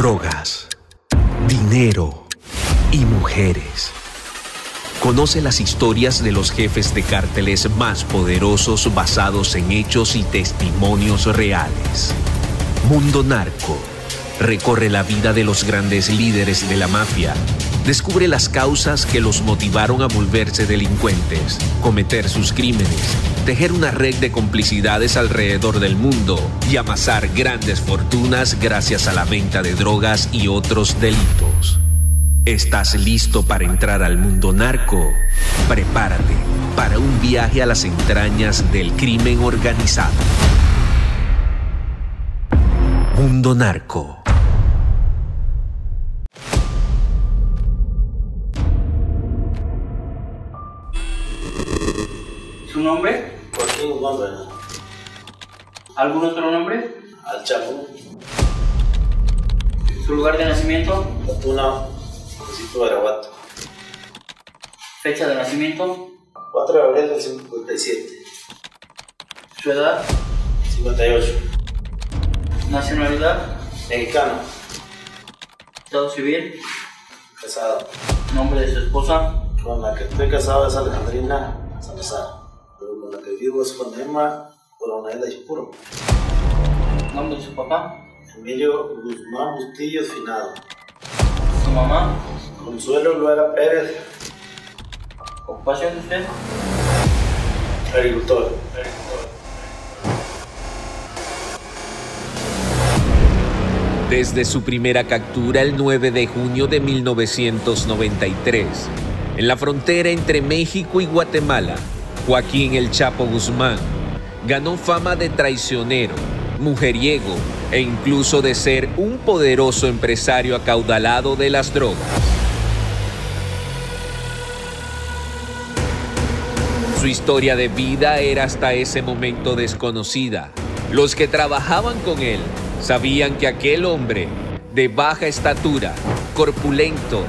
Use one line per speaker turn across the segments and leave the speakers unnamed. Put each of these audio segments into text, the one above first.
Drogas, dinero y mujeres. Conoce las historias de los jefes de cárteles más poderosos basados en hechos y testimonios reales. Mundo Narco. Recorre la vida de los grandes líderes de la mafia. Descubre las causas que los motivaron a volverse delincuentes, cometer sus crímenes, tejer una red de complicidades alrededor del mundo y amasar grandes fortunas gracias a la venta de drogas y otros delitos. ¿Estás listo para entrar al mundo narco? Prepárate para un viaje a las entrañas del crimen organizado. Mundo Narco.
¿Su nombre?
Joaquín Guzmán
¿Algún otro nombre?
Al Chapo.
¿Su lugar de nacimiento?
Tuna, municipio de Araguato.
¿Fecha de nacimiento?
4 de abril del 57.
¿Su edad?
58.
¿Nacionalidad?
Mexicano.
¿Estado civil?
Casado.
¿Nombre de su esposa?
Con la que estoy casado es Alejandrina Salazar. Con la que vivo es con Emma Coronel Puro.
¿Nombre de su papá?
Emilio Guzmán Bustillos Finado.
¿Su mamá?
Consuelo Luera Pérez,
¿Ocupación de usted?
agricultor.
Desde su primera captura el 9 de junio de 1993, en la frontera entre México y Guatemala, Joaquín El Chapo Guzmán ganó fama de traicionero, mujeriego e incluso de ser un poderoso empresario acaudalado de las drogas. Su historia de vida era hasta ese momento desconocida. Los que trabajaban con él sabían que aquel hombre, de baja estatura, corpulento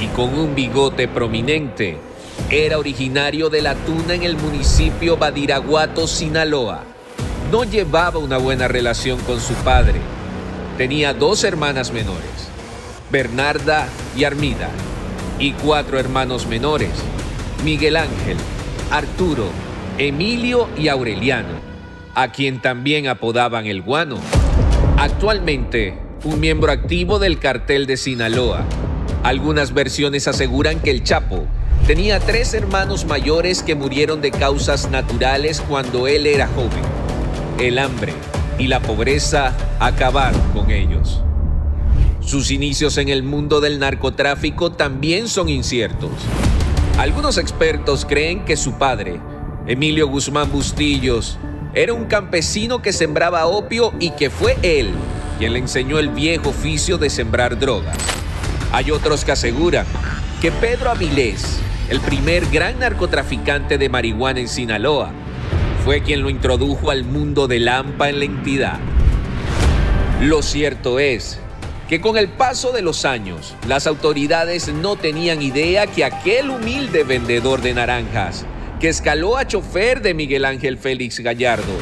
y con un bigote prominente, era originario de La Tuna en el municipio Badiraguato, Sinaloa. No llevaba una buena relación con su padre. Tenía dos hermanas menores, Bernarda y Armida, y cuatro hermanos menores, Miguel Ángel, Arturo, Emilio y Aureliano, a quien también apodaban el guano. Actualmente, un miembro activo del cartel de Sinaloa. Algunas versiones aseguran que el Chapo tenía tres hermanos mayores que murieron de causas naturales cuando él era joven. El hambre y la pobreza acabaron con ellos. Sus inicios en el mundo del narcotráfico también son inciertos. Algunos expertos creen que su padre, Emilio Guzmán Bustillos, era un campesino que sembraba opio y que fue él quien le enseñó el viejo oficio de sembrar drogas. Hay otros que aseguran que Pedro Avilés, el primer gran narcotraficante de marihuana en Sinaloa, fue quien lo introdujo al mundo del AMPA en la entidad. Lo cierto es que con el paso de los años, las autoridades no tenían idea que aquel humilde vendedor de naranjas, que escaló a chofer de Miguel Ángel Félix Gallardo,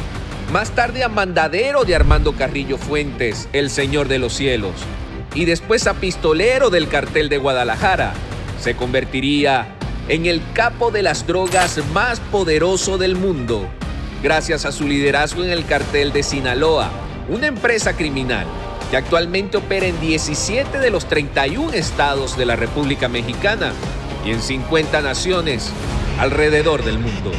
más tarde a mandadero de Armando Carrillo Fuentes, el Señor de los Cielos, y después a pistolero del cartel de Guadalajara, se convertiría en el capo de las drogas más poderoso del mundo, gracias a su liderazgo en el cartel de Sinaloa, una empresa criminal que actualmente opera en 17 de los 31 estados de la República Mexicana y en 50 naciones alrededor del mundo.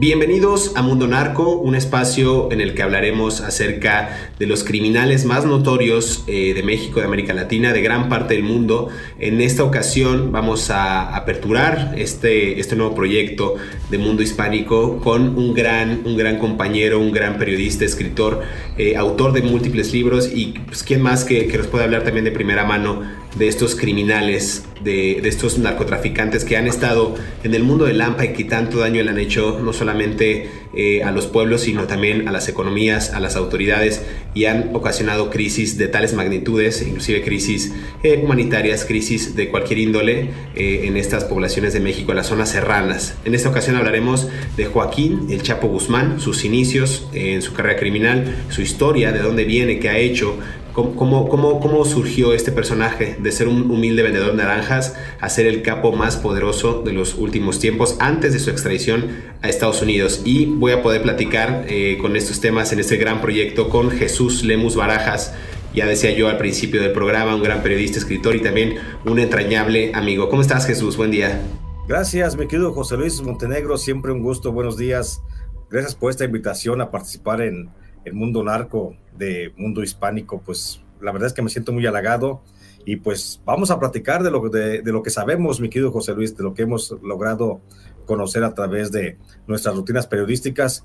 Bienvenidos a Mundo Narco, un espacio en el que hablaremos acerca de los criminales más notorios eh, de México, de América Latina, de gran parte del mundo. En esta ocasión vamos a aperturar este, este nuevo proyecto de Mundo Hispánico con un gran, un gran compañero, un gran periodista, escritor, eh, autor de múltiples libros y pues, quién más que, que nos puede hablar también de primera mano de estos criminales, de, estos narcotraficantes que han estado en el mundo del AMPA y que tanto daño le han hecho no solamente eh, a los pueblos, sino también a las economías, a las autoridades y han ocasionado crisis de tales magnitudes, inclusive crisis eh, humanitarias, crisis de cualquier índole eh, en estas poblaciones de México, en las zonas serranas. En esta ocasión hablaremos de Joaquín, el Chapo Guzmán, sus inicios en su carrera criminal, su historia, de dónde viene, qué ha hecho, ¿Cómo, cómo, cómo, surgió este personaje de ser un humilde vendedor de naranjas a ser el capo más poderoso de los últimos tiempos antes de su extradición a Estados Unidos? Y a poder platicar eh, con estos temas en este gran proyecto con Jesús Lemus Barajas. Ya decía yo al principio del programa, un gran periodista, escritor y también un entrañable amigo. ¿Cómo estás Jesús? Buen día.
Gracias, mi querido José Luis Montenegro. Siempre un gusto. Buenos días. Gracias por esta invitación a participar en el mundo narco de mundo hispánico, pues la verdad es que me siento muy halagado y pues vamos a platicar de lo, de, de lo que sabemos, mi querido José Luis, de lo que hemos logrado conocer a través de nuestras rutinas periodísticas,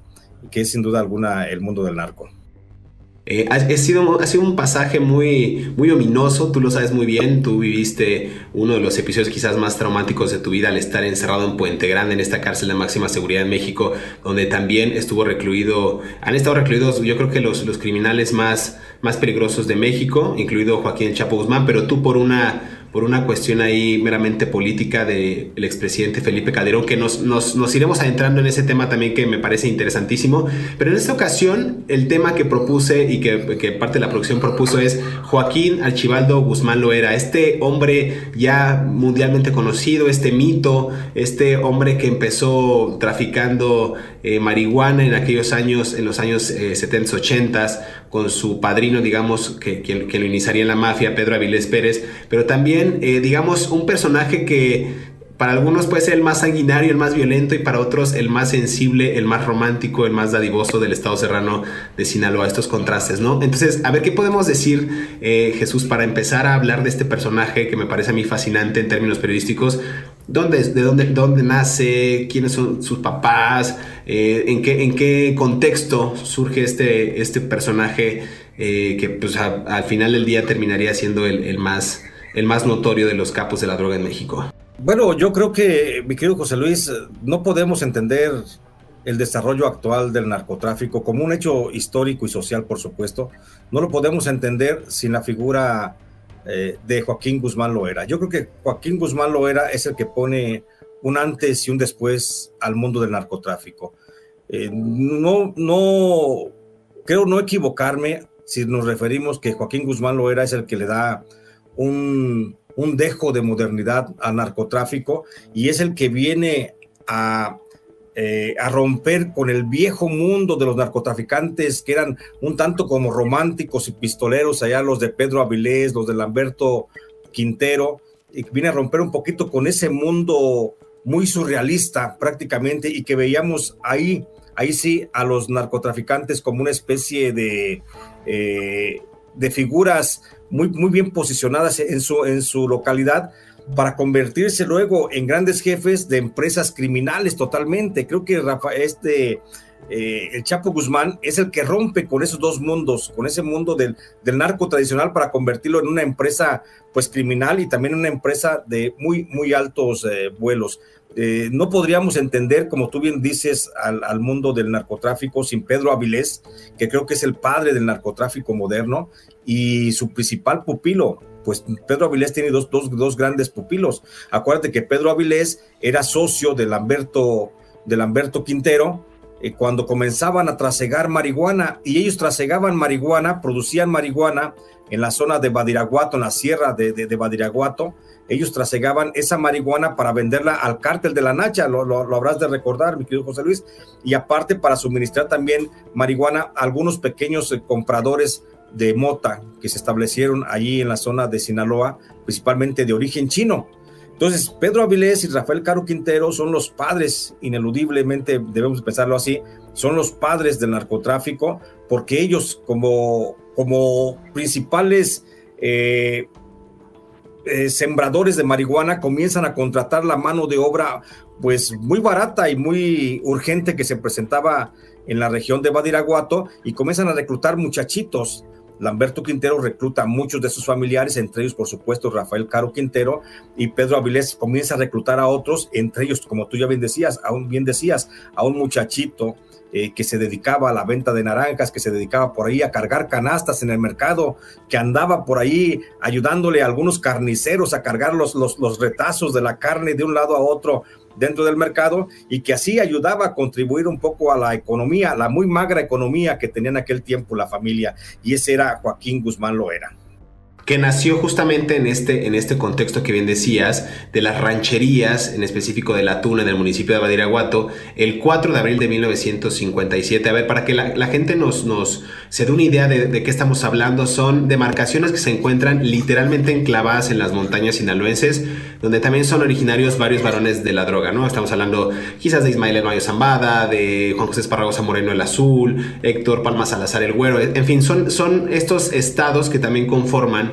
que es sin duda alguna el mundo del narco.
Eh, ha, sido, ha sido un pasaje muy, muy ominoso, tú lo sabes muy bien, tú viviste uno de los episodios quizás más traumáticos de tu vida al estar encerrado en Puente Grande, en esta cárcel de máxima seguridad en México, donde también estuvo recluido, han estado recluidos yo creo que los, los criminales más, más peligrosos de México, incluido Joaquín Chapo Guzmán, pero tú por una por una cuestión ahí meramente política del expresidente Felipe Calderón, que nos, nos, nos, iremos adentrando en ese tema también que me parece interesantísimo. Pero en esta ocasión, el tema que propuse y que, que parte de la producción propuso es Joaquín Archibaldo Guzmán Loera, este hombre ya mundialmente conocido, este mito, este hombre que empezó traficando eh, marihuana en aquellos años, en los años 70, eh, 80, con su padrino, digamos, que, que, lo iniciaría en la mafia, Pedro Avilés Pérez, pero también, eh, digamos, un personaje que para algunos puede ser el más sanguinario, el más violento y para otros el más sensible, el más romántico, el más dadivoso del estado serrano de Sinaloa, estos contrastes, ¿no? Entonces, a ver, ¿qué podemos decir, Jesús, para empezar a hablar de este personaje que me parece a mí fascinante en términos periodísticos? ¿Dónde, ¿De dónde, dónde nace? ¿Quiénes son sus papás? Eh, ¿en, qué, ¿En qué contexto surge este, este personaje eh, que pues, al final del día terminaría siendo el, el, más, el más notorio de los capos de la droga en México?
Bueno, yo creo que, mi querido José Luis, no podemos entender el desarrollo actual del narcotráfico como un hecho histórico y social, por supuesto. No lo podemos entender sin la figura eh, de Joaquín Guzmán Loera. Yo creo que Joaquín Guzmán Loera es el que pone un antes y un después al mundo del narcotráfico. Eh, no, no, creo no equivocarme si nos referimos que Joaquín Guzmán Loera es el que le da un, un dejo de modernidad al narcotráfico y es el que viene a eh, a romper con el viejo mundo de los narcotraficantes que eran un tanto como románticos y pistoleros, allá los de Pedro Avilés, los de Lamberto Quintero, y viene a romper un poquito con ese mundo muy surrealista prácticamente y que veíamos ahí, ahí sí, a los narcotraficantes como una especie de, eh, de figuras muy, muy bien posicionadas en su, en su localidad, para convertirse luego en grandes jefes de empresas criminales totalmente. Creo que Rafa, este, eh, el Chapo Guzmán es el que rompe con esos dos mundos, con ese mundo del, del, narco tradicional para convertirlo en una empresa pues criminal y también una empresa de muy, muy altos eh, vuelos. Eh, no podríamos entender, como tú bien dices, al, al, mundo del narcotráfico sin Pedro Avilés, que creo que es el padre del narcotráfico moderno y su principal pupilo, pues Pedro Avilés tiene dos, dos, grandes pupilos. Acuérdate que Pedro Avilés era socio de Lamberto, de Lamberto Quintero eh, cuando comenzaban a trasegar marihuana y ellos trasegaban marihuana, producían marihuana en la zona de Badiraguato, en la sierra de, de, de Badiraguato. Ellos trasegaban esa marihuana para venderla al cártel de la Nacha, lo, lo, lo, habrás de recordar, mi querido José Luis, y aparte para suministrar también marihuana a algunos pequeños eh, compradores de mota que se establecieron allí en la zona de Sinaloa, principalmente de origen chino. Entonces, Pedro Avilés y Rafael Caro Quintero son los padres, ineludiblemente debemos pensarlo así, son los padres del narcotráfico, porque ellos como, como principales eh, eh, sembradores de marihuana comienzan a contratar la mano de obra pues muy barata y muy urgente que se presentaba en la región de Badiraguato y comienzan a reclutar muchachitos Lamberto Quintero recluta a muchos de sus familiares, entre ellos, por supuesto, Rafael Caro Quintero, y Pedro Avilés. Comienza a reclutar a otros, entre ellos, como tú ya bien decías, aún bien decías, a un muchachito eh, que se dedicaba a la venta de naranjas, que se dedicaba por ahí a cargar canastas en el mercado, que andaba por ahí ayudándole a algunos carniceros a cargar los, los retazos de la carne de un lado a otro dentro del mercado y que así ayudaba a contribuir un poco a la economía, la muy magra economía que tenía en aquel tiempo la familia. Y ese era Joaquín Guzmán Loera
que nació justamente en este, en este contexto que bien decías, de las rancherías, en específico de la Tuna, del municipio de Badiraguato, el 4 de abril de 1957. A ver, para que la, gente nos, nos se dé una idea de, de, qué estamos hablando, son demarcaciones que se encuentran literalmente enclavadas en las montañas sinaloenses, donde también son originarios varios varones de la droga, ¿no? Estamos hablando quizás de Ismael El Mayo Zambada, de Juan José Esparragosa Moreno el Azul, Héctor Palma Salazar el Güero, en fin, son, son estos estados que también conforman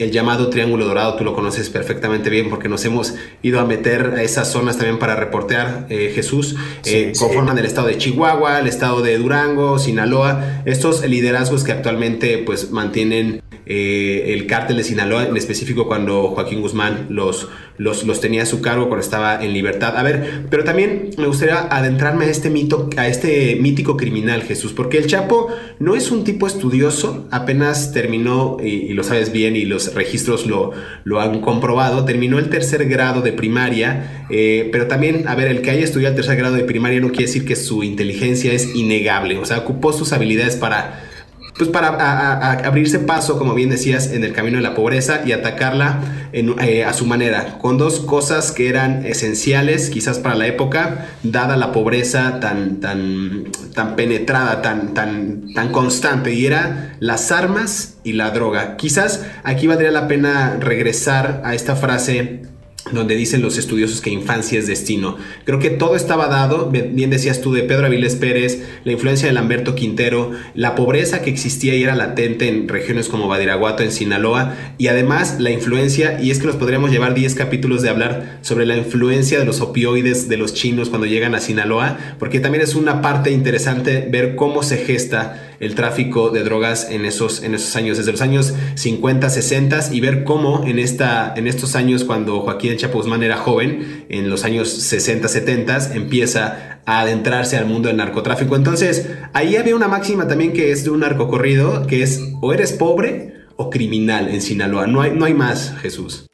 el llamado Triángulo Dorado, tú lo conoces perfectamente bien porque nos hemos ido a meter a esas zonas también para reportear, eh, Jesús, eh, conforman el estado de Chihuahua, el estado de Durango, Sinaloa, estos liderazgos que actualmente pues mantienen eh, el cártel de Sinaloa, en específico cuando Joaquín Guzmán los, los, los, tenía a su cargo, cuando estaba en libertad. A ver, pero también me gustaría adentrarme a este mito, a este mítico criminal, Jesús, porque el Chapo no es un tipo estudioso, apenas terminó, y, lo sabes bien, y los registros lo, lo han comprobado, terminó el tercer grado de primaria, eh, pero también, a ver, el que haya estudiado el tercer grado de primaria no quiere decir que su inteligencia es innegable, o sea, ocupó sus habilidades para pues para abrirse paso, como bien decías, en el camino de la pobreza y atacarla eh, a su manera, con dos cosas que eran esenciales quizás para la época, dada la pobreza tan, tan, tan penetrada, tan, tan, tan constante, y era las armas y la droga. Quizás aquí valdría la pena regresar a esta frase donde dicen los estudiosos que infancia es destino. Creo que todo estaba dado, bien decías tú, de Pedro Avilés Pérez, la influencia de Lamberto Quintero, la pobreza que existía y era latente en regiones como Badiraguato, en Sinaloa, y además la influencia, y es que nos podríamos llevar 10 capítulos de hablar sobre la influencia de los opioides de los chinos cuando llegan a Sinaloa, porque también es una parte interesante ver cómo se gesta el tráfico de drogas en esos, en esos años, desde los años 50, 60 y ver cómo en, esta, en estos años cuando Joaquín Chapo Guzmán era joven, en los años 60, 70, empieza a adentrarse al mundo del narcotráfico. Entonces, ahí había una máxima también que es de un narcocorrido, que es o eres pobre o criminal en Sinaloa. No hay, no hay más, Jesús.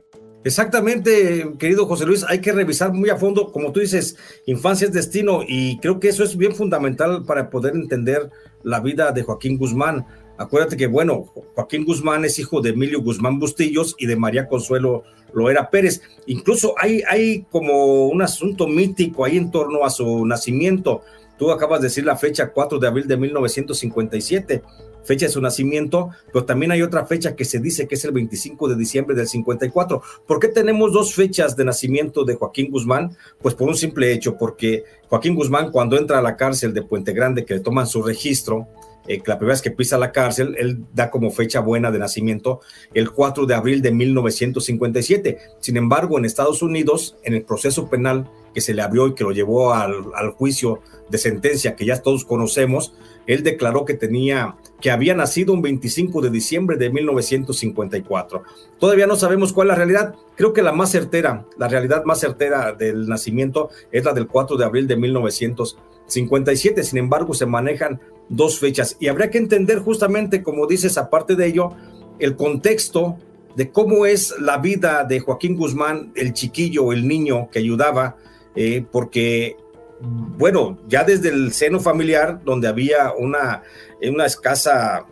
Exactamente, querido José Luis, hay que revisar muy a fondo, como tú dices, infancia es destino y creo que eso es bien fundamental para poder entender la vida de Joaquín Guzmán. Acuérdate que, bueno, Joaquín Guzmán es hijo de Emilio Guzmán Bustillos y de María Consuelo Loera Pérez. Incluso hay, hay como un asunto mítico ahí en torno a su nacimiento. Tú acabas de decir la fecha 4 de abril de 1957 fecha de su nacimiento, pero también hay otra fecha que se dice que es el 25 de diciembre del 54. ¿Por qué tenemos dos fechas de nacimiento de Joaquín Guzmán? Pues por un simple hecho, porque Joaquín Guzmán cuando entra a la cárcel de Puente Grande, que le toman su registro, eh, la primera vez que pisa la cárcel, él da como fecha buena de nacimiento el 4 de abril de 1957. Sin embargo, en Estados Unidos, en el proceso penal que se le abrió y que lo llevó al, al juicio de sentencia que ya todos conocemos, él declaró que tenía que había nacido un 25 de diciembre de 1954. Todavía no sabemos cuál es la realidad. Creo que la más certera, la realidad más certera del nacimiento es la del 4 de abril de 1957. Sin embargo, se manejan dos fechas. Y habría que entender justamente, como dices, aparte de ello, el contexto de cómo es la vida de Joaquín Guzmán, el chiquillo, el niño que ayudaba, eh, porque bueno, ya desde el seno familiar, donde había una, una escasa,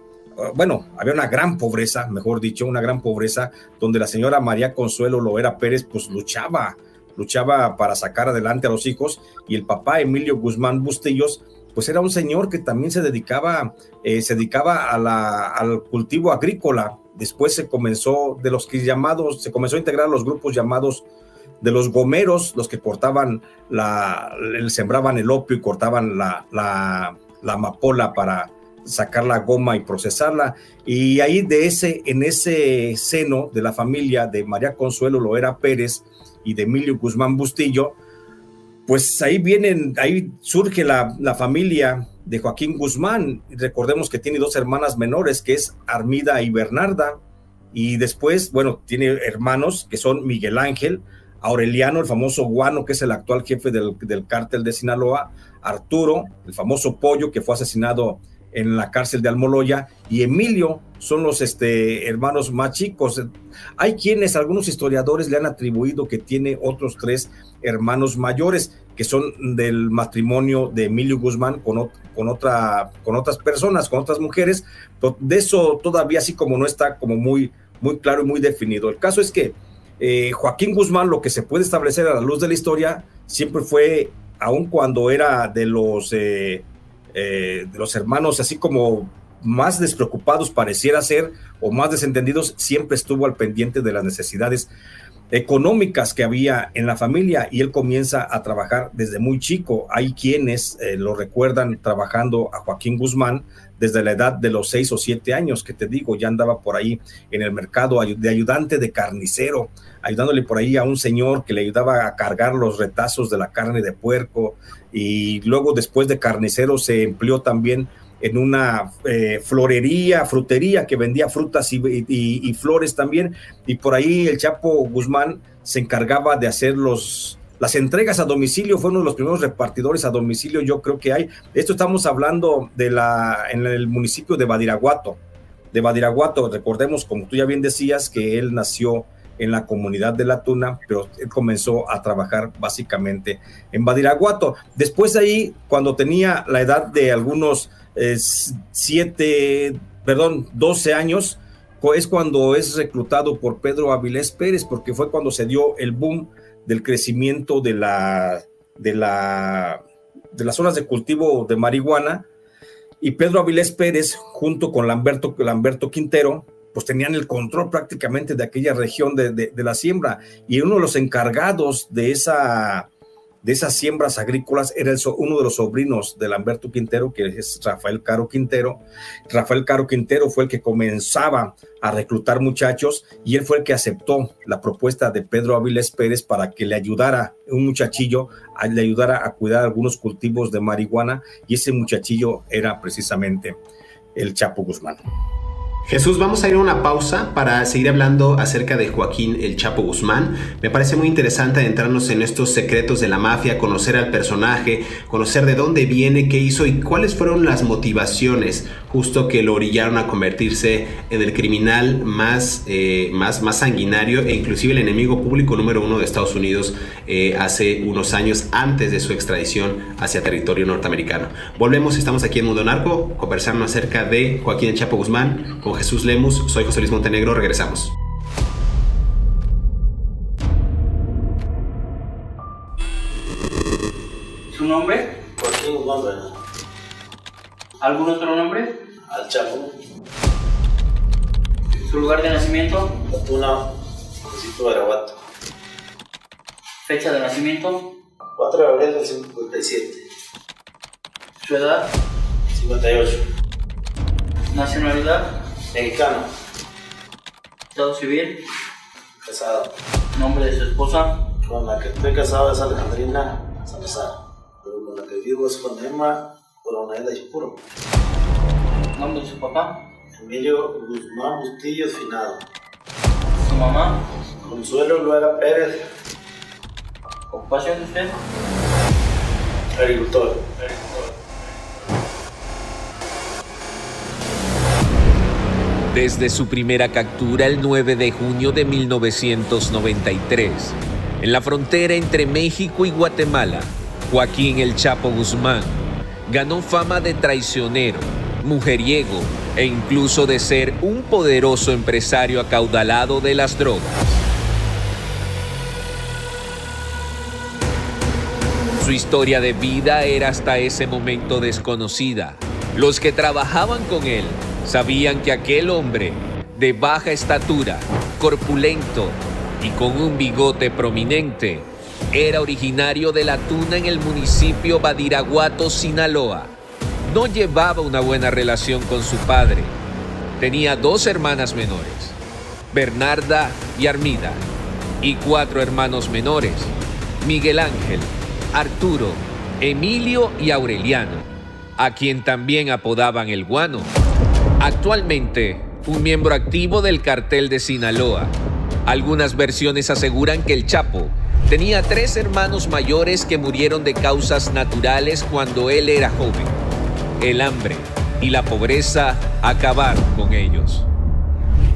bueno, había una gran pobreza, mejor dicho, una gran pobreza, donde la señora María Consuelo Loera Pérez, pues luchaba, luchaba para sacar adelante a los hijos, y el papá Emilio Guzmán Bustillos, pues era un señor que también se dedicaba, eh, se dedicaba la, al cultivo agrícola. Después se comenzó, de los llamados, se comenzó a integrar los grupos llamados de los gomeros, los que cortaban la, sembraban el opio y cortaban la, la, amapola para sacar la goma y procesarla. Y ahí de ese, en ese seno de la familia de María Consuelo Loera Pérez y de Emilio Guzmán Bustillo, pues ahí vienen, ahí surge la, la familia de Joaquín Guzmán. Recordemos que tiene dos hermanas menores, que es Armida y Bernarda. Y después, bueno, tiene hermanos que son Miguel Ángel, Aureliano, el famoso Guano, que es el actual jefe del, del cártel de Sinaloa, Arturo, el famoso Pollo, que fue asesinado en la cárcel de Almoloya, y Emilio son los este, hermanos más chicos. Hay quienes, algunos historiadores le han atribuido que tiene otros tres hermanos mayores, que son del matrimonio de Emilio Guzmán con, con, otra, con otras personas, con otras mujeres. De eso todavía así como no está como muy, muy claro y muy definido. El caso es que eh, Joaquín Guzmán, lo que se puede establecer a la luz de la historia, siempre fue, aun cuando era de los... Eh, eh, de los hermanos, así como más despreocupados pareciera ser o más desentendidos, siempre estuvo al pendiente de las necesidades económicas que había en la familia y él comienza a trabajar desde muy chico. Hay quienes eh, lo recuerdan trabajando a Joaquín Guzmán desde la edad de los seis o siete años, que te digo, ya andaba por ahí en el mercado de ayudante de carnicero, ayudándole por ahí a un señor que le ayudaba a cargar los retazos de la carne de puerco, y luego después de carnicero se empleó también en una eh, florería, frutería que vendía frutas y, flores también, y por ahí el Chapo Guzmán se encargaba de hacer los, las entregas a domicilio, fue uno de los primeros repartidores a domicilio, yo creo que hay. Esto estamos hablando de la, en el municipio de Badiraguato. De Badiraguato, recordemos, como tú ya bien decías, que él nació en la comunidad de La Tuna, pero él comenzó a trabajar básicamente en Badiraguato. Después de ahí, cuando tenía la edad de algunos eh, siete, perdón, 12 años, es cuando es reclutado por Pedro Avilés Pérez, porque fue cuando se dio el boom del crecimiento de la, de la, de las zonas de cultivo de marihuana. Y Pedro Avilés Pérez, junto con Lamberto, Lamberto Quintero, pues tenían el control prácticamente de aquella región de, la siembra. Y uno de los encargados de, esa, de esas siembras agrícolas era uno de los sobrinos de Lamberto Quintero, que es Rafael Caro Quintero. Rafael Caro Quintero fue el que comenzaba a reclutar muchachos y él fue el que aceptó la propuesta de Pedro Aviles Pérez para que le ayudara, un muchachillo, le ayudara a cuidar algunos cultivos de marihuana y ese muchachillo era precisamente el Chapo Guzmán.
Jesús, vamos a ir a una pausa para seguir hablando acerca de Joaquín el Chapo Guzmán. Me parece muy interesante adentrarnos en estos secretos de la mafia, conocer al personaje, conocer de dónde viene, qué hizo y cuáles fueron las motivaciones justo que lo orillaron a convertirse en el criminal más, eh, más, más sanguinario e inclusive el enemigo público número uno de Estados Unidos eh, hace unos años antes de su extradición hacia territorio norteamericano. Volvemos, estamos aquí en Mundo Narco, conversando acerca de Joaquín el Chapo Guzmán Jesús Lemus. Soy José Luis Montenegro. Regresamos.
¿Su nombre?
Joaquín Guzmán
¿Algún otro nombre?
Al Chapo.
¿Su lugar de nacimiento?
Latuna, municipio de Araguato.
¿Fecha de nacimiento?
4 de abril del 57.
¿Su edad?
58.
¿Nacionalidad?
Mexicano.
Estado civil.
Casado.
Nombre de su esposa.
Con la que estoy casado es Alejandrina Salazar. Pero con la que vivo es con Emma Coronel Puro.
Nombre de su papá.
Emilio Guzmán Bustillo Finado.
Su mamá.
Consuelo Luera Pérez.
¿Ocupación de usted?
Agricultor.
Desde su primera captura el 9 de junio de 1993. En la frontera entre México y Guatemala, Joaquín El Chapo Guzmán ganó fama de traicionero, mujeriego e incluso de ser un poderoso empresario acaudalado de las drogas. Su historia de vida era hasta ese momento desconocida. Los que trabajaban con él sabían que aquel hombre, de baja estatura, corpulento y con un bigote prominente, era originario de La Tuna en el municipio Badiraguato, Sinaloa. No llevaba una buena relación con su padre. Tenía dos hermanas menores, Bernarda y Armida, y cuatro hermanos menores, Miguel Ángel, Arturo, Emilio y Aureliano, a quien también apodaban el guano. Actualmente, un miembro activo del cartel de Sinaloa. Algunas versiones aseguran que el Chapo Tenía tres hermanos mayores que murieron de causas naturales cuando él era joven. El hambre y la pobreza acabaron con ellos.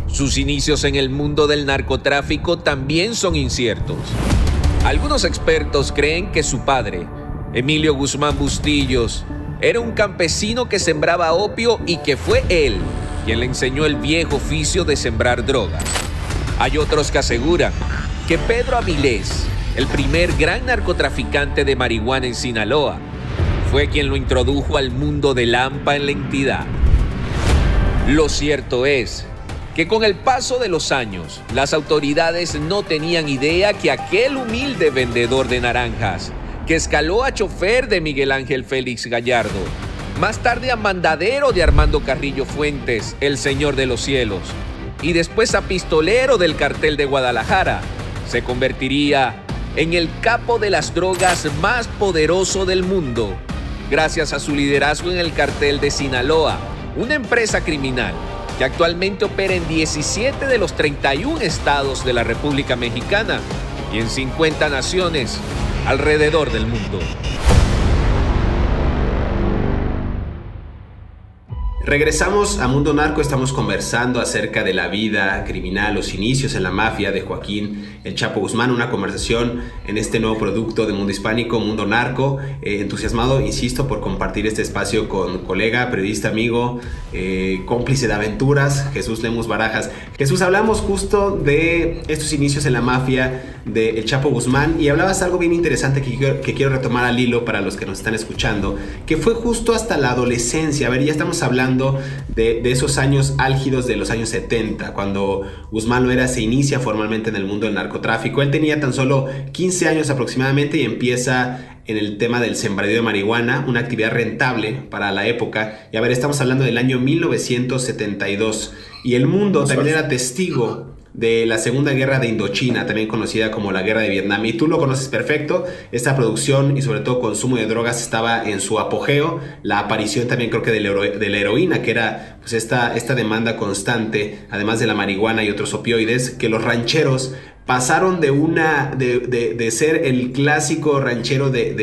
Sus inicios en el mundo del narcotráfico también son inciertos. Algunos expertos creen que su padre, Emilio Guzmán Bustillos, era un campesino que sembraba opio y que fue él quien le enseñó el viejo oficio de sembrar drogas. Hay otros que aseguran que Pedro Avilés, el primer gran narcotraficante de marihuana en Sinaloa, fue quien lo introdujo al mundo del AMPA en la entidad. Lo cierto es que con el paso de los años, las autoridades no tenían idea que aquel humilde vendedor de naranjas, que escaló a chofer de Miguel Ángel Félix Gallardo, más tarde a mandadero de Armando Carrillo Fuentes, el Señor de los Cielos, y después a pistolero del cartel de Guadalajara, se convertiría en el capo de las drogas más poderoso del mundo, gracias a su liderazgo en el cartel de Sinaloa, una empresa criminal que actualmente opera en 17 de los 31 estados de la República Mexicana y en 50 naciones alrededor del mundo.
Regresamos a Mundo Narco, estamos conversando acerca de la vida criminal, los inicios en la mafia de Joaquín El Chapo Guzmán, una conversación en este nuevo producto de Mundo Hispánico, Mundo Narco, eh, entusiasmado, insisto, por compartir este espacio con colega, periodista, amigo, eh, cómplice de aventuras, Jesús Lemus Barajas. Jesús, hablamos justo de estos inicios en la mafia de El Chapo Guzmán y hablabas algo bien interesante que, que quiero retomar al hilo para los que nos están escuchando, que fue justo hasta la adolescencia. A ver, ya estamos hablando de, esos años álgidos de los años 70, cuando Guzmán Loera se inicia formalmente en el mundo del narcotráfico. Él tenía tan solo 15 años aproximadamente y empieza en el tema del sembradío de marihuana, una actividad rentable para la época. Y a ver, estamos hablando del año 1972. Y el mundo también era testigo de la Segunda Guerra de Indochina, también conocida como la Guerra de Vietnam. Y tú lo conoces perfecto. Esta producción y sobre todo consumo de drogas estaba en su apogeo. La aparición también creo que de la, heroína, que era pues esta, esta demanda constante, además de la marihuana y otros opioides, que los rancheros pasaron de una de, de, ser el clásico ranchero de,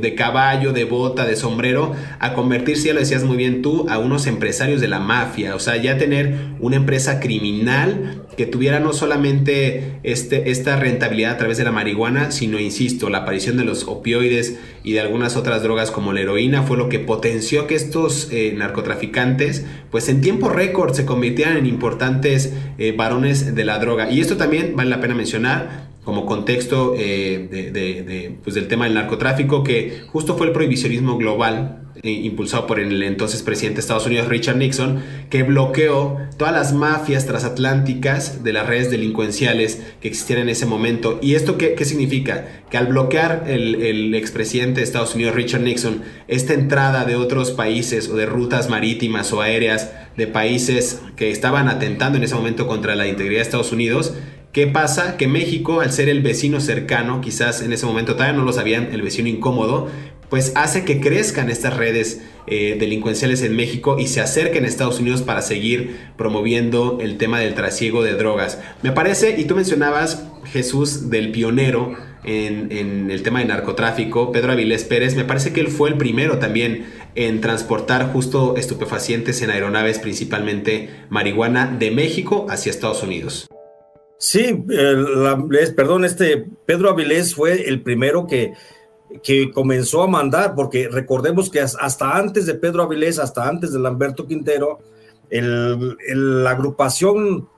de, caballo, de bota, de sombrero, a convertirse, ya lo decías muy bien tú, a unos empresarios de la mafia. O sea, ya tener una empresa criminal que tuviera no solamente este, esta rentabilidad a través de la marihuana, sino, insisto, la aparición de los opioides y de algunas otras drogas como la heroína fue lo que potenció que estos eh, narcotraficantes, pues en tiempo récord se convirtieran en importantes eh, varones de la droga. Y esto también vale la pena mencionar como contexto eh, de, pues del tema del narcotráfico, que justo fue el prohibicionismo global eh, impulsado por el entonces presidente de Estados Unidos, Richard Nixon, que bloqueó todas las mafias transatlánticas de las redes delincuenciales que existían en ese momento. ¿Y esto qué, qué significa? Que al bloquear el, el expresidente de Estados Unidos, Richard Nixon, esta entrada de otros países o de rutas marítimas o aéreas de países que estaban atentando en ese momento contra la integridad de Estados Unidos, ¿Qué pasa? Que México, al ser el vecino cercano, quizás en ese momento todavía no lo sabían, el vecino incómodo, pues hace que crezcan estas redes eh, delincuenciales en México y se acerquen a Estados Unidos para seguir promoviendo el tema del trasiego de drogas. Me parece, y tú mencionabas, Jesús, del pionero en, en, el tema de narcotráfico, Pedro Avilés Pérez, me parece que él fue el primero también en transportar justo estupefacientes en aeronaves, principalmente marihuana, de México hacia Estados Unidos.
Sí, perdón, este Pedro Avilés fue el primero que, que comenzó a mandar, porque recordemos que hasta antes de Pedro Avilés, hasta antes de Lamberto Quintero, la agrupación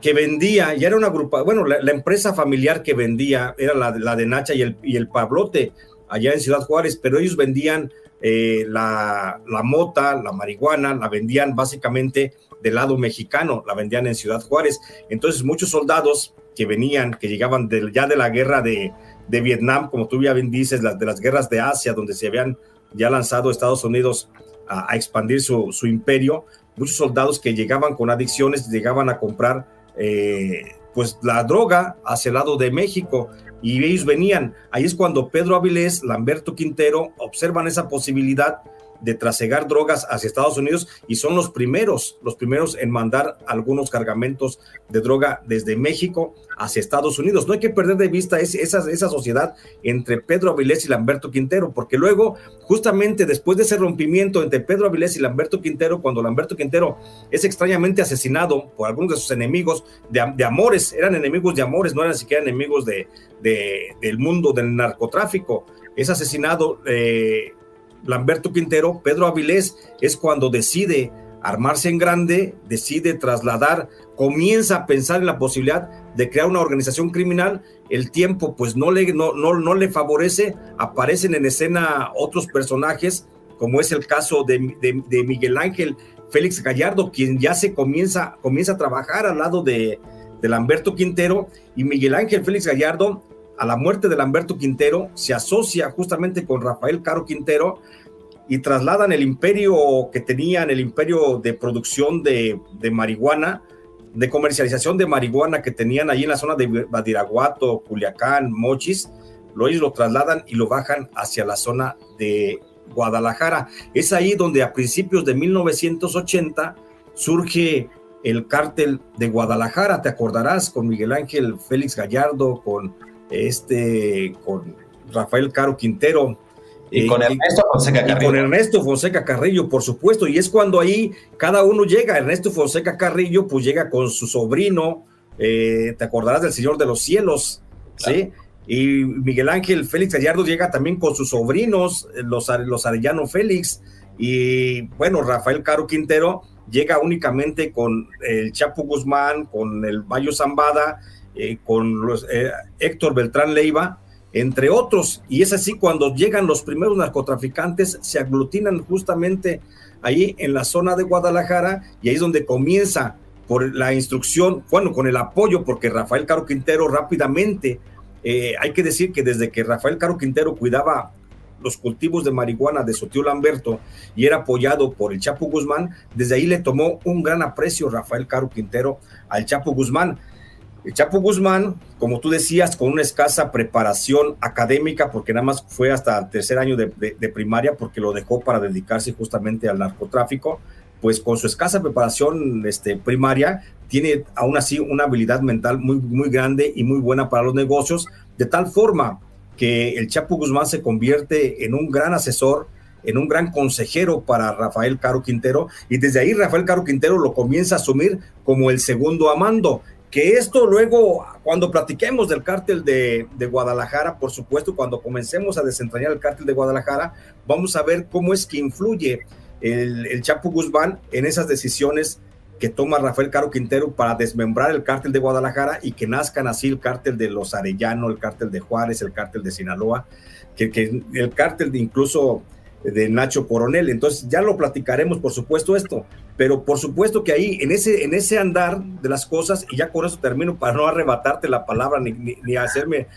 que vendía, ya era una agrupación, bueno, la, empresa familiar que vendía era la, la de Nacha y el, y el Pablote, allá en Ciudad Juárez, pero ellos vendían eh, la, la mota, la marihuana, la vendían básicamente del lado mexicano, la vendían en Ciudad Juárez. Entonces muchos soldados que venían, que llegaban ya de la guerra de, Vietnam, como tú ya bien dices, las, de las guerras de Asia, donde se habían ya lanzado Estados Unidos a, expandir su, imperio, muchos soldados que llegaban con adicciones, llegaban a comprar eh, pues la droga hacia el lado de México y ellos venían. Ahí es cuando Pedro Avilés, Lamberto Quintero observan esa posibilidad de trasegar drogas hacia Estados Unidos y son los primeros, los primeros en mandar algunos cargamentos de droga desde México hacia Estados Unidos. No hay que perder de vista esa, esa sociedad entre Pedro Avilés y Lamberto Quintero, porque luego, justamente después de ese rompimiento entre Pedro Avilés y Lamberto Quintero, cuando Lamberto Quintero es extrañamente asesinado por algunos de sus enemigos de, amores, eran enemigos de amores, no eran siquiera enemigos de, del mundo del narcotráfico, es asesinado. Eh, Lamberto Quintero, Pedro Avilés es cuando decide armarse en grande, decide trasladar, comienza a pensar en la posibilidad de crear una organización criminal, el tiempo pues no le, no, no, le favorece, aparecen en escena otros personajes, como es el caso de, de, Miguel Ángel Félix Gallardo, quien ya se comienza, comienza a trabajar al lado de, de Lamberto Quintero, y Miguel Ángel Félix Gallardo a la muerte de Lamberto Quintero, se asocia justamente con Rafael Caro Quintero y trasladan el imperio que tenían, el imperio de producción de, marihuana, de comercialización de marihuana que tenían ahí en la zona de Badiraguato, Culiacán, Mochis, lo, ellos lo trasladan y lo bajan hacia la zona de Guadalajara. Es ahí donde a principios de 1980 surge el cártel de Guadalajara, te acordarás, con Miguel Ángel Félix Gallardo, con este, con Rafael Caro Quintero.
Y con eh, Ernesto Fonseca Carrillo.
con Ernesto Fonseca Carrillo, por supuesto. Y es cuando ahí cada uno llega. Ernesto Fonseca Carrillo, pues llega con su sobrino, eh, te acordarás del Señor de los Cielos, ¿sí? Y Miguel Ángel Félix Gallardo llega también con sus sobrinos, los, los Arellano Félix. Y bueno, Rafael Caro Quintero llega únicamente con el Chapo Guzmán, con el Bayo Zambada eh, con los, eh, Héctor Beltrán Leiva, entre otros. Y es así cuando llegan los primeros narcotraficantes, se aglutinan justamente ahí en la zona de Guadalajara y ahí es donde comienza por la instrucción, bueno, con el apoyo, porque Rafael Caro Quintero rápidamente, eh, hay que decir que desde que Rafael Caro Quintero cuidaba los cultivos de marihuana de su tío Lamberto y era apoyado por el Chapo Guzmán, desde ahí le tomó un gran aprecio Rafael Caro Quintero al Chapo Guzmán. El Chapo Guzmán, como tú decías, con una escasa preparación académica, porque nada más fue hasta el tercer año de, primaria, porque lo dejó para dedicarse justamente al narcotráfico, pues con su escasa preparación este, primaria, tiene aún así una habilidad mental muy, muy grande y muy buena para los negocios, de tal forma que el Chapo Guzmán se convierte en un gran asesor, en un gran consejero para Rafael Caro Quintero, y desde ahí Rafael Caro Quintero lo comienza a asumir como el segundo amando que esto luego, cuando platiquemos del cártel de, Guadalajara, por supuesto, cuando comencemos a desentrañar el cártel de Guadalajara, vamos a ver cómo es que influye el, el Chapo Guzmán en esas decisiones que toma Rafael Caro Quintero para desmembrar el cártel de Guadalajara y que nazcan así el cártel de los Arellano, el cártel de Juárez, el cártel de Sinaloa, que, que el cártel de incluso de Nacho Coronel. Entonces ya lo platicaremos, por supuesto, esto, pero por supuesto que ahí, en ese, en ese andar de las cosas, y ya con eso termino para no arrebatarte la palabra ni, ni, hacerme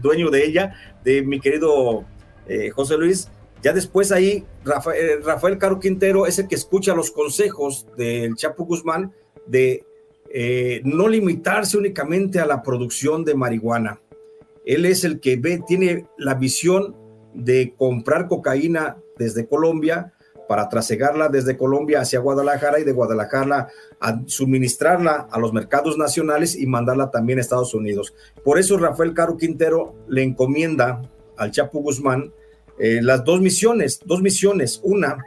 dueño de ella, de mi querido eh, José Luis, ya después ahí Rafael, eh, Rafael, Caro Quintero es el que escucha los consejos del Chapo Guzmán de eh, no limitarse únicamente a la producción de marihuana. Él es el que ve, tiene la visión de comprar cocaína desde Colombia para trasegarla desde Colombia hacia Guadalajara y de Guadalajara a suministrarla a los mercados nacionales y mandarla también a Estados Unidos. Por eso Rafael Caro Quintero le encomienda al Chapo Guzmán eh, las dos misiones, dos misiones. Una,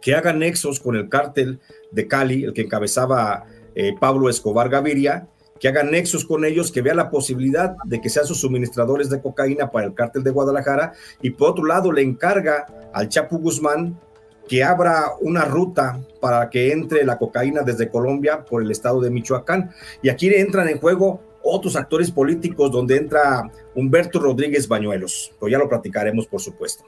que haga nexos con el cártel de Cali, el que encabezaba eh, Pablo Escobar Gaviria, que hagan nexos con ellos, que vea la posibilidad de que sean sus suministradores de cocaína para el cártel de Guadalajara y por otro lado le encarga al Chapo Guzmán que abra una ruta para que entre la cocaína desde Colombia por el estado de Michoacán. Y aquí entran en juego otros actores políticos donde entra Humberto Rodríguez Bañuelos, pero ya lo platicaremos por supuesto.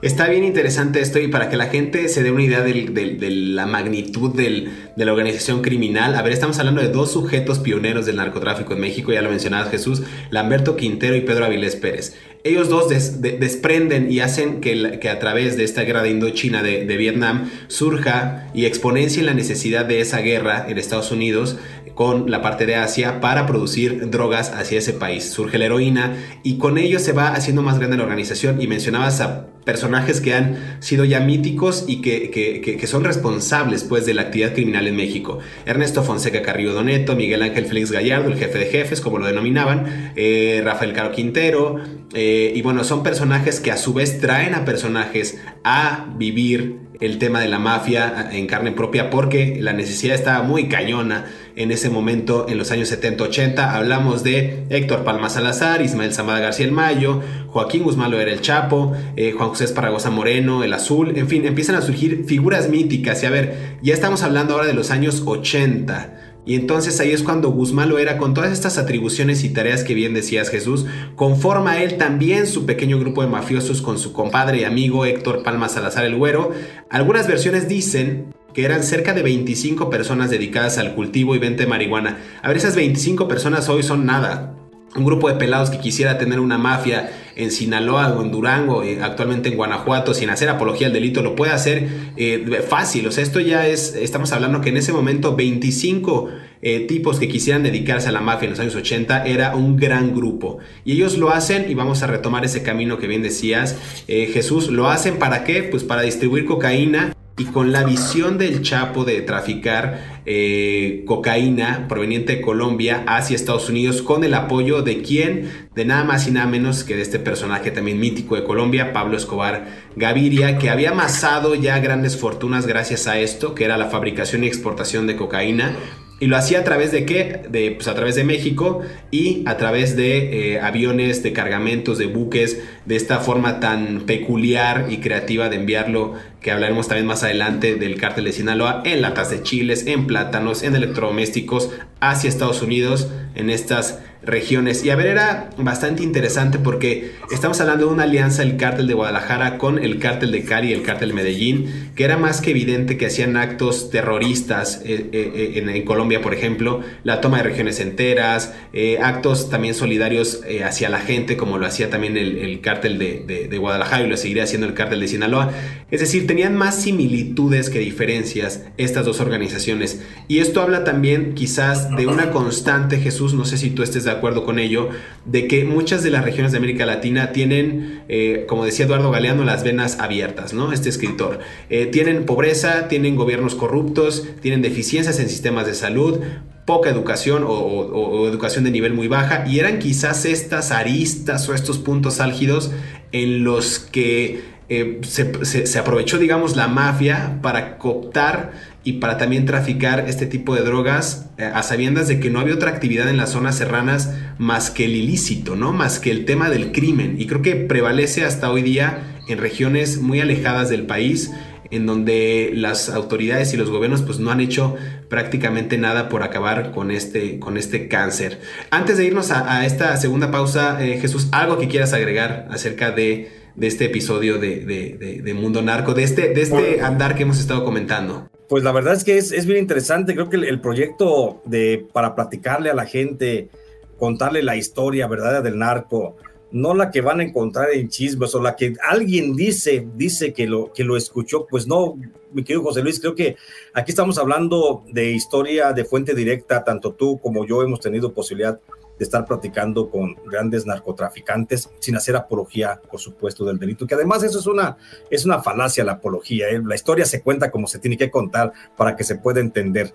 Está bien interesante esto y para que la gente se dé una idea de la magnitud de la organización criminal. A ver, estamos hablando de dos sujetos pioneros del narcotráfico en México, ya lo mencionabas Jesús, Lamberto Quintero y Pedro Avilés Pérez. Ellos dos desprenden y hacen que, que, a través de esta guerra de Indochina de, Vietnam surja y exponencia la necesidad de esa guerra en Estados Unidos con la parte de Asia para producir drogas hacia ese país. Surge la heroína y con ello se va haciendo más grande la organización y mencionabas a personajes que han sido ya míticos y que, que, son responsables pues de la actividad criminal en México. Ernesto Fonseca Carrillo Doneto, Miguel Ángel Félix Gallardo, el jefe de jefes, como lo denominaban, eh, Rafael Caro Quintero, eh, y bueno, son personajes que a su vez traen a personajes a vivir el tema de la mafia en carne propia porque la necesidad estaba muy cañona en ese momento en los años 70-80. Hablamos de Héctor Palma Salazar, Ismael Zamada García el Mayo, Joaquín Guzmán lo era el Chapo, eh, Juan José Esparagosa Moreno, el Azul, en fin, empiezan a surgir figuras míticas y a ver, ya estamos hablando ahora de los años 80. Y entonces ahí es cuando Guzmán lo era con todas estas atribuciones y tareas que bien decías Jesús, conforma él también su pequeño grupo de mafiosos con su compadre y amigo Héctor Palma Salazar el Güero. Algunas versiones dicen que eran cerca de 25 personas dedicadas al cultivo y venta de marihuana. A ver, esas 25 personas hoy son nada. Un grupo de pelados que quisiera tener una mafia en Sinaloa o en Durango, eh, actualmente en Guanajuato, sin hacer apología al delito, lo puede hacer eh, fácil. O sea, esto ya es, estamos hablando que en ese momento 25 eh, tipos que quisieran dedicarse a la mafia en los años 80 era un gran grupo. Y ellos lo hacen, y vamos a retomar ese camino que bien decías, Jesús, lo hacen para qué? Pues para distribuir cocaína y con la visión del Chapo de traficar eh, cocaína proveniente de Colombia hacia Estados Unidos con el apoyo de quién, de nada más y nada menos que de este personaje también mítico de Colombia, Pablo Escobar Gaviria, que había amasado ya grandes fortunas gracias a esto, que era la fabricación y exportación de cocaína y lo hacía a través de qué? De, pues a través de México y a través de eh, aviones, de cargamentos, de buques, de esta forma tan peculiar y creativa de enviarlo, que hablaremos también más adelante del cártel de Sinaloa, en latas de chiles, en plátanos, en electrodomésticos, hacia Estados Unidos, en estas regiones. Y a ver, era bastante interesante porque estamos hablando de una alianza del cártel de Guadalajara con el cártel de Cali y el cártel de Medellín, que era más que evidente que hacían actos terroristas eh, eh, eh, en, Colombia, por ejemplo, la toma de regiones enteras, actos también solidarios hacia la gente, como lo hacía también el, cártel de, de, Guadalajara y lo seguiría haciendo el cártel de Sinaloa. Es decir, tenían más similitudes que diferencias estas dos organizaciones. Y esto habla también quizás de una constante, Jesús, no sé si tú estés de acuerdo con ello, de que muchas de las regiones de América Latina tienen, eh, como decía Eduardo Galeano, las venas abiertas, ¿no? Este escritor. Eh, tienen pobreza, tienen gobiernos corruptos, tienen deficiencias en sistemas de salud, poca educación o, educación de nivel muy baja, y eran quizás estas aristas o estos puntos álgidos en los que eh, se, se, aprovechó, digamos, la mafia para cooptar y para también traficar este tipo de drogas eh, a sabiendas de que no había otra actividad en las zonas serranas más que el ilícito, ¿no? Más que el tema del crimen. Y creo que prevalece hasta hoy día en regiones muy alejadas del país en donde las autoridades y los gobiernos pues no han hecho prácticamente nada por acabar con este, con este cáncer. Antes de irnos a, esta segunda pausa, eh, Jesús, algo que quieras agregar acerca de, este episodio de, Mundo Narco, de este, de este andar que hemos estado comentando.
Pues la verdad es que es, bien interesante. Creo que el, proyecto de para platicarle a la gente, contarle la historia verdadera del narco, no la que van a encontrar en chismes o la que alguien dice, dice que lo, que lo escuchó, pues no, mi querido José Luis, creo que aquí estamos hablando de historia de fuente directa, tanto tú como yo hemos tenido posibilidad de estar platicando con grandes narcotraficantes sin hacer apología, por supuesto, del delito, que además eso es una, es una falacia la apología. ¿eh? La historia se cuenta como se tiene que contar para que se pueda entender.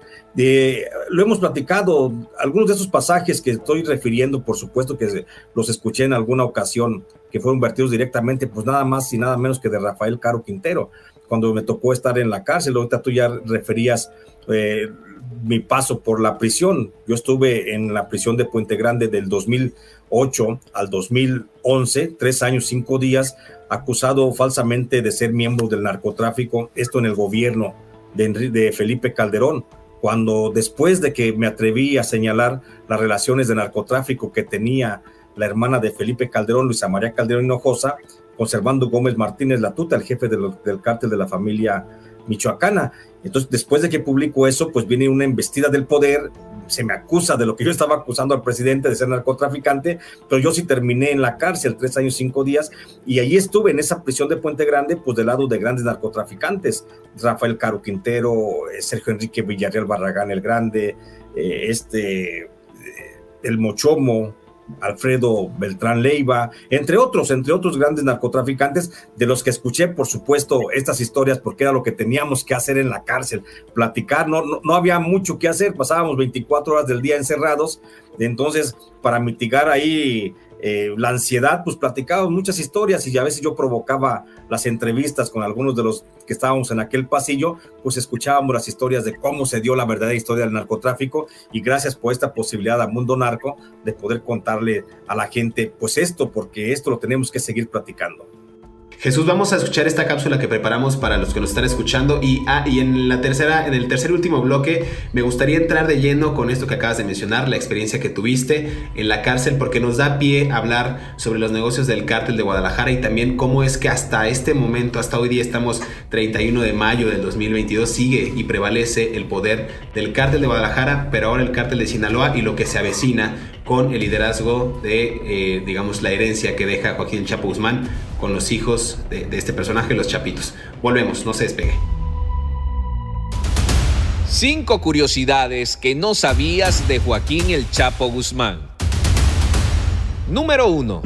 lo hemos platicado, algunos de esos pasajes que estoy refiriendo, por supuesto que los escuché en alguna ocasión, que fueron vertidos directamente, pues nada más y nada menos que de Rafael Caro Quintero, cuando me tocó estar en la cárcel, ahorita tú ya referías eh, mi paso por la prisión. Yo estuve en la prisión de Puente Grande del 2008 al 2011, tres años, cinco días, acusado falsamente de ser miembro del narcotráfico, esto en el gobierno de, de Felipe Calderón, cuando después de que me atreví a señalar las relaciones de narcotráfico que tenía la hermana de Felipe Calderón, Luisa María Calderón Hinojosa, conservando Gómez Martínez Latuta, el jefe del cártel de la familia michoacana. Entonces, después de que publico eso, pues viene una embestida del poder, se me acusa de lo que yo estaba acusando al presidente de ser narcotraficante, pero yo sí terminé en la cárcel tres años, cinco días, y ahí estuve en esa prisión de Puente Grande, pues del lado de grandes narcotraficantes, Rafael Caro Quintero, eh, Sergio Enrique Villarreal Barragán el Grande, eh, este, eh, el Mochomo, Alfredo Beltrán Leiva, entre otros, entre otros grandes narcotraficantes, de los que escuché, por supuesto, estas historias, porque era lo que teníamos que hacer en la cárcel, platicar, no, no, había mucho que hacer, pasábamos 24 horas del día encerrados, entonces, para mitigar ahí eh, la ansiedad, pues platicábamos muchas historias y a veces yo provocaba las entrevistas con algunos de los que estábamos en aquel pasillo, pues escuchábamos las historias de cómo se dio la verdadera historia del narcotráfico y gracias por esta posibilidad a Mundo Narco de poder contarle a la gente pues esto, porque esto lo tenemos que seguir platicando.
Jesús, vamos a escuchar esta cápsula que preparamos para los que nos están escuchando. Y, ah, y en la tercera, en el tercer y último bloque, me gustaría entrar de lleno con esto que acabas de mencionar, la experiencia que tuviste en la cárcel, porque nos da pie a hablar sobre los negocios del cártel de Guadalajara y también cómo es que hasta este momento, hasta hoy día estamos 31 de mayo del 2022, sigue y prevalece el poder del cártel de Guadalajara, pero ahora el cártel de Sinaloa y lo que se avecina con el liderazgo de, eh, digamos, la herencia que deja Joaquín Chapo Guzmán con los hijos de, este personaje, los Chapitos. Volvemos, no se despegue.
Cinco curiosidades que no sabías de Joaquín el Chapo Guzmán. Número 1.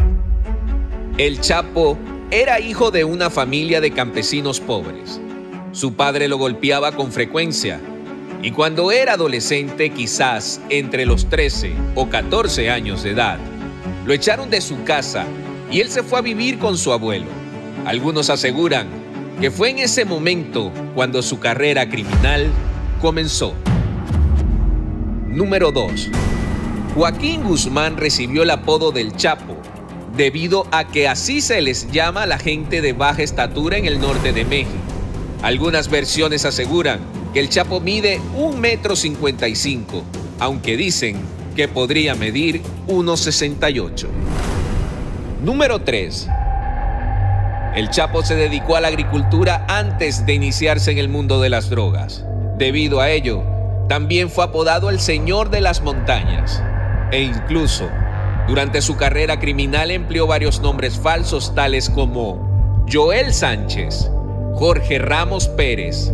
El Chapo era hijo de una familia de campesinos pobres. Su padre lo golpeaba con frecuencia y cuando era adolescente, quizás entre los 13 o 14 años de edad, lo echaron de su casa y él se fue a vivir con su abuelo. Algunos aseguran que fue en ese momento cuando su carrera criminal comenzó. Número 2. Joaquín Guzmán recibió el apodo del Chapo debido a que así se les llama a la gente de baja estatura en el norte de México. Algunas versiones aseguran el Chapo mide un metro cincuenta aunque dicen que podría medir 1,68. Número 3. El Chapo se dedicó a la agricultura antes de iniciarse en el mundo de las drogas. Debido a ello, también fue apodado el Señor de las Montañas. E incluso, durante su carrera criminal empleó varios nombres falsos tales como Joel Sánchez, Jorge Ramos Pérez,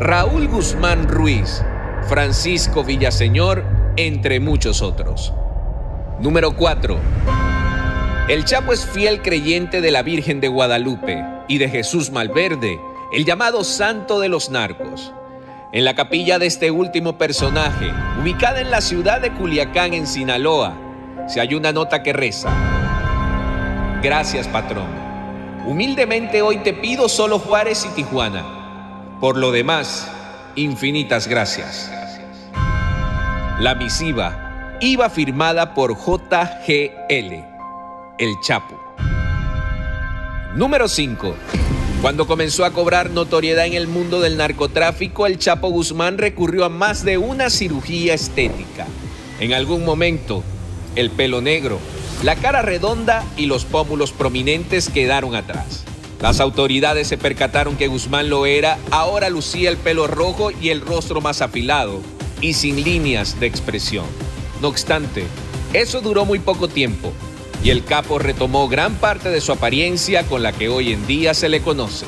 Raúl Guzmán Ruiz, Francisco Villaseñor, entre muchos otros. Número 4. El Chapo es fiel creyente de la Virgen de Guadalupe y de Jesús Malverde, el llamado Santo de los Narcos. En la capilla de este último personaje, ubicada en la ciudad de Culiacán, en Sinaloa, se hay una nota que reza. Gracias, patrón. Humildemente hoy te pido solo Juárez y Tijuana por lo demás, infinitas gracias. La misiva iba firmada por JGL, el Chapo. Número 5. Cuando comenzó a cobrar notoriedad en el mundo del narcotráfico, el Chapo Guzmán recurrió a más de una cirugía estética. En algún momento, el pelo negro, la cara redonda y los pómulos prominentes quedaron atrás. Las autoridades se percataron que Guzmán lo era, ahora lucía el pelo rojo y el rostro más afilado y sin líneas de expresión. No obstante, eso duró muy poco tiempo y el capo retomó gran parte de su apariencia con la que hoy en día se le conoce.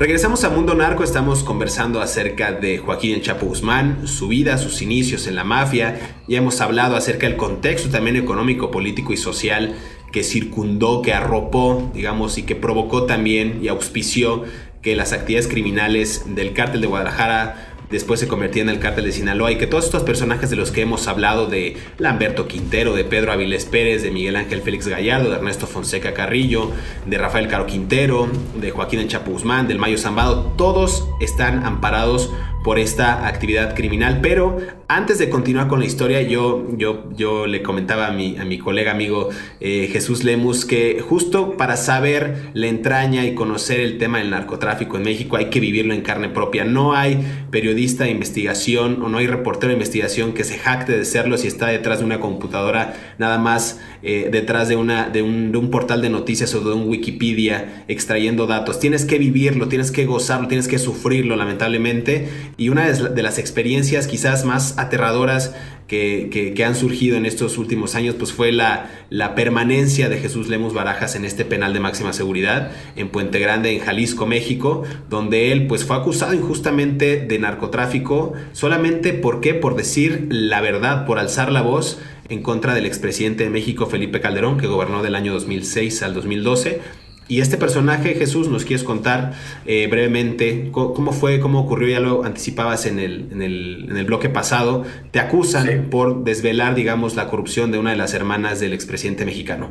Regresamos a Mundo Narco, estamos conversando acerca de Joaquín Chapo Guzmán, su vida, sus inicios en la mafia, y hemos hablado acerca del contexto también económico, político y social que circundó, que arropó, digamos, y que provocó también y auspició que las actividades criminales del cártel de Guadalajara después se convertía en el cártel de Sinaloa y que todos estos personajes de los que hemos hablado, de Lamberto Quintero, de Pedro Avilés Pérez, de Miguel Ángel Félix Gallardo, de Ernesto Fonseca Carrillo, de Rafael Caro Quintero, de Joaquín Chapo Guzmán, del Mayo Zambado, todos están amparados por esta actividad criminal. Pero antes de continuar con la historia, yo, yo, yo le comentaba a mi, a mi colega amigo eh, Jesús Lemus que justo para saber la entraña y conocer el tema del narcotráfico en México hay que vivirlo en carne propia. No hay periodista de investigación o no hay reportero de investigación que se jacte de serlo si está detrás de una computadora, nada más eh, detrás de, una, de, un, de un portal de noticias o de un Wikipedia extrayendo datos. Tienes que vivirlo, tienes que gozarlo, tienes que sufrirlo lamentablemente y una de las experiencias quizás más aterradoras que, han surgido en estos últimos años, pues fue la, permanencia de Jesús Lemos Barajas en este penal de máxima seguridad en Puente Grande, en Jalisco, México, donde él pues fue acusado injustamente de narcotráfico, solamente por qué, por decir la verdad, por alzar la voz en contra del expresidente de México, Felipe Calderón, que gobernó del año 2006 al 2012 y este personaje, Jesús, nos quieres contar eh, brevemente cómo, fue, cómo ocurrió, ya lo anticipabas en el, en el, bloque pasado. Te acusan por desvelar, digamos, la corrupción de una de las hermanas del expresidente mexicano.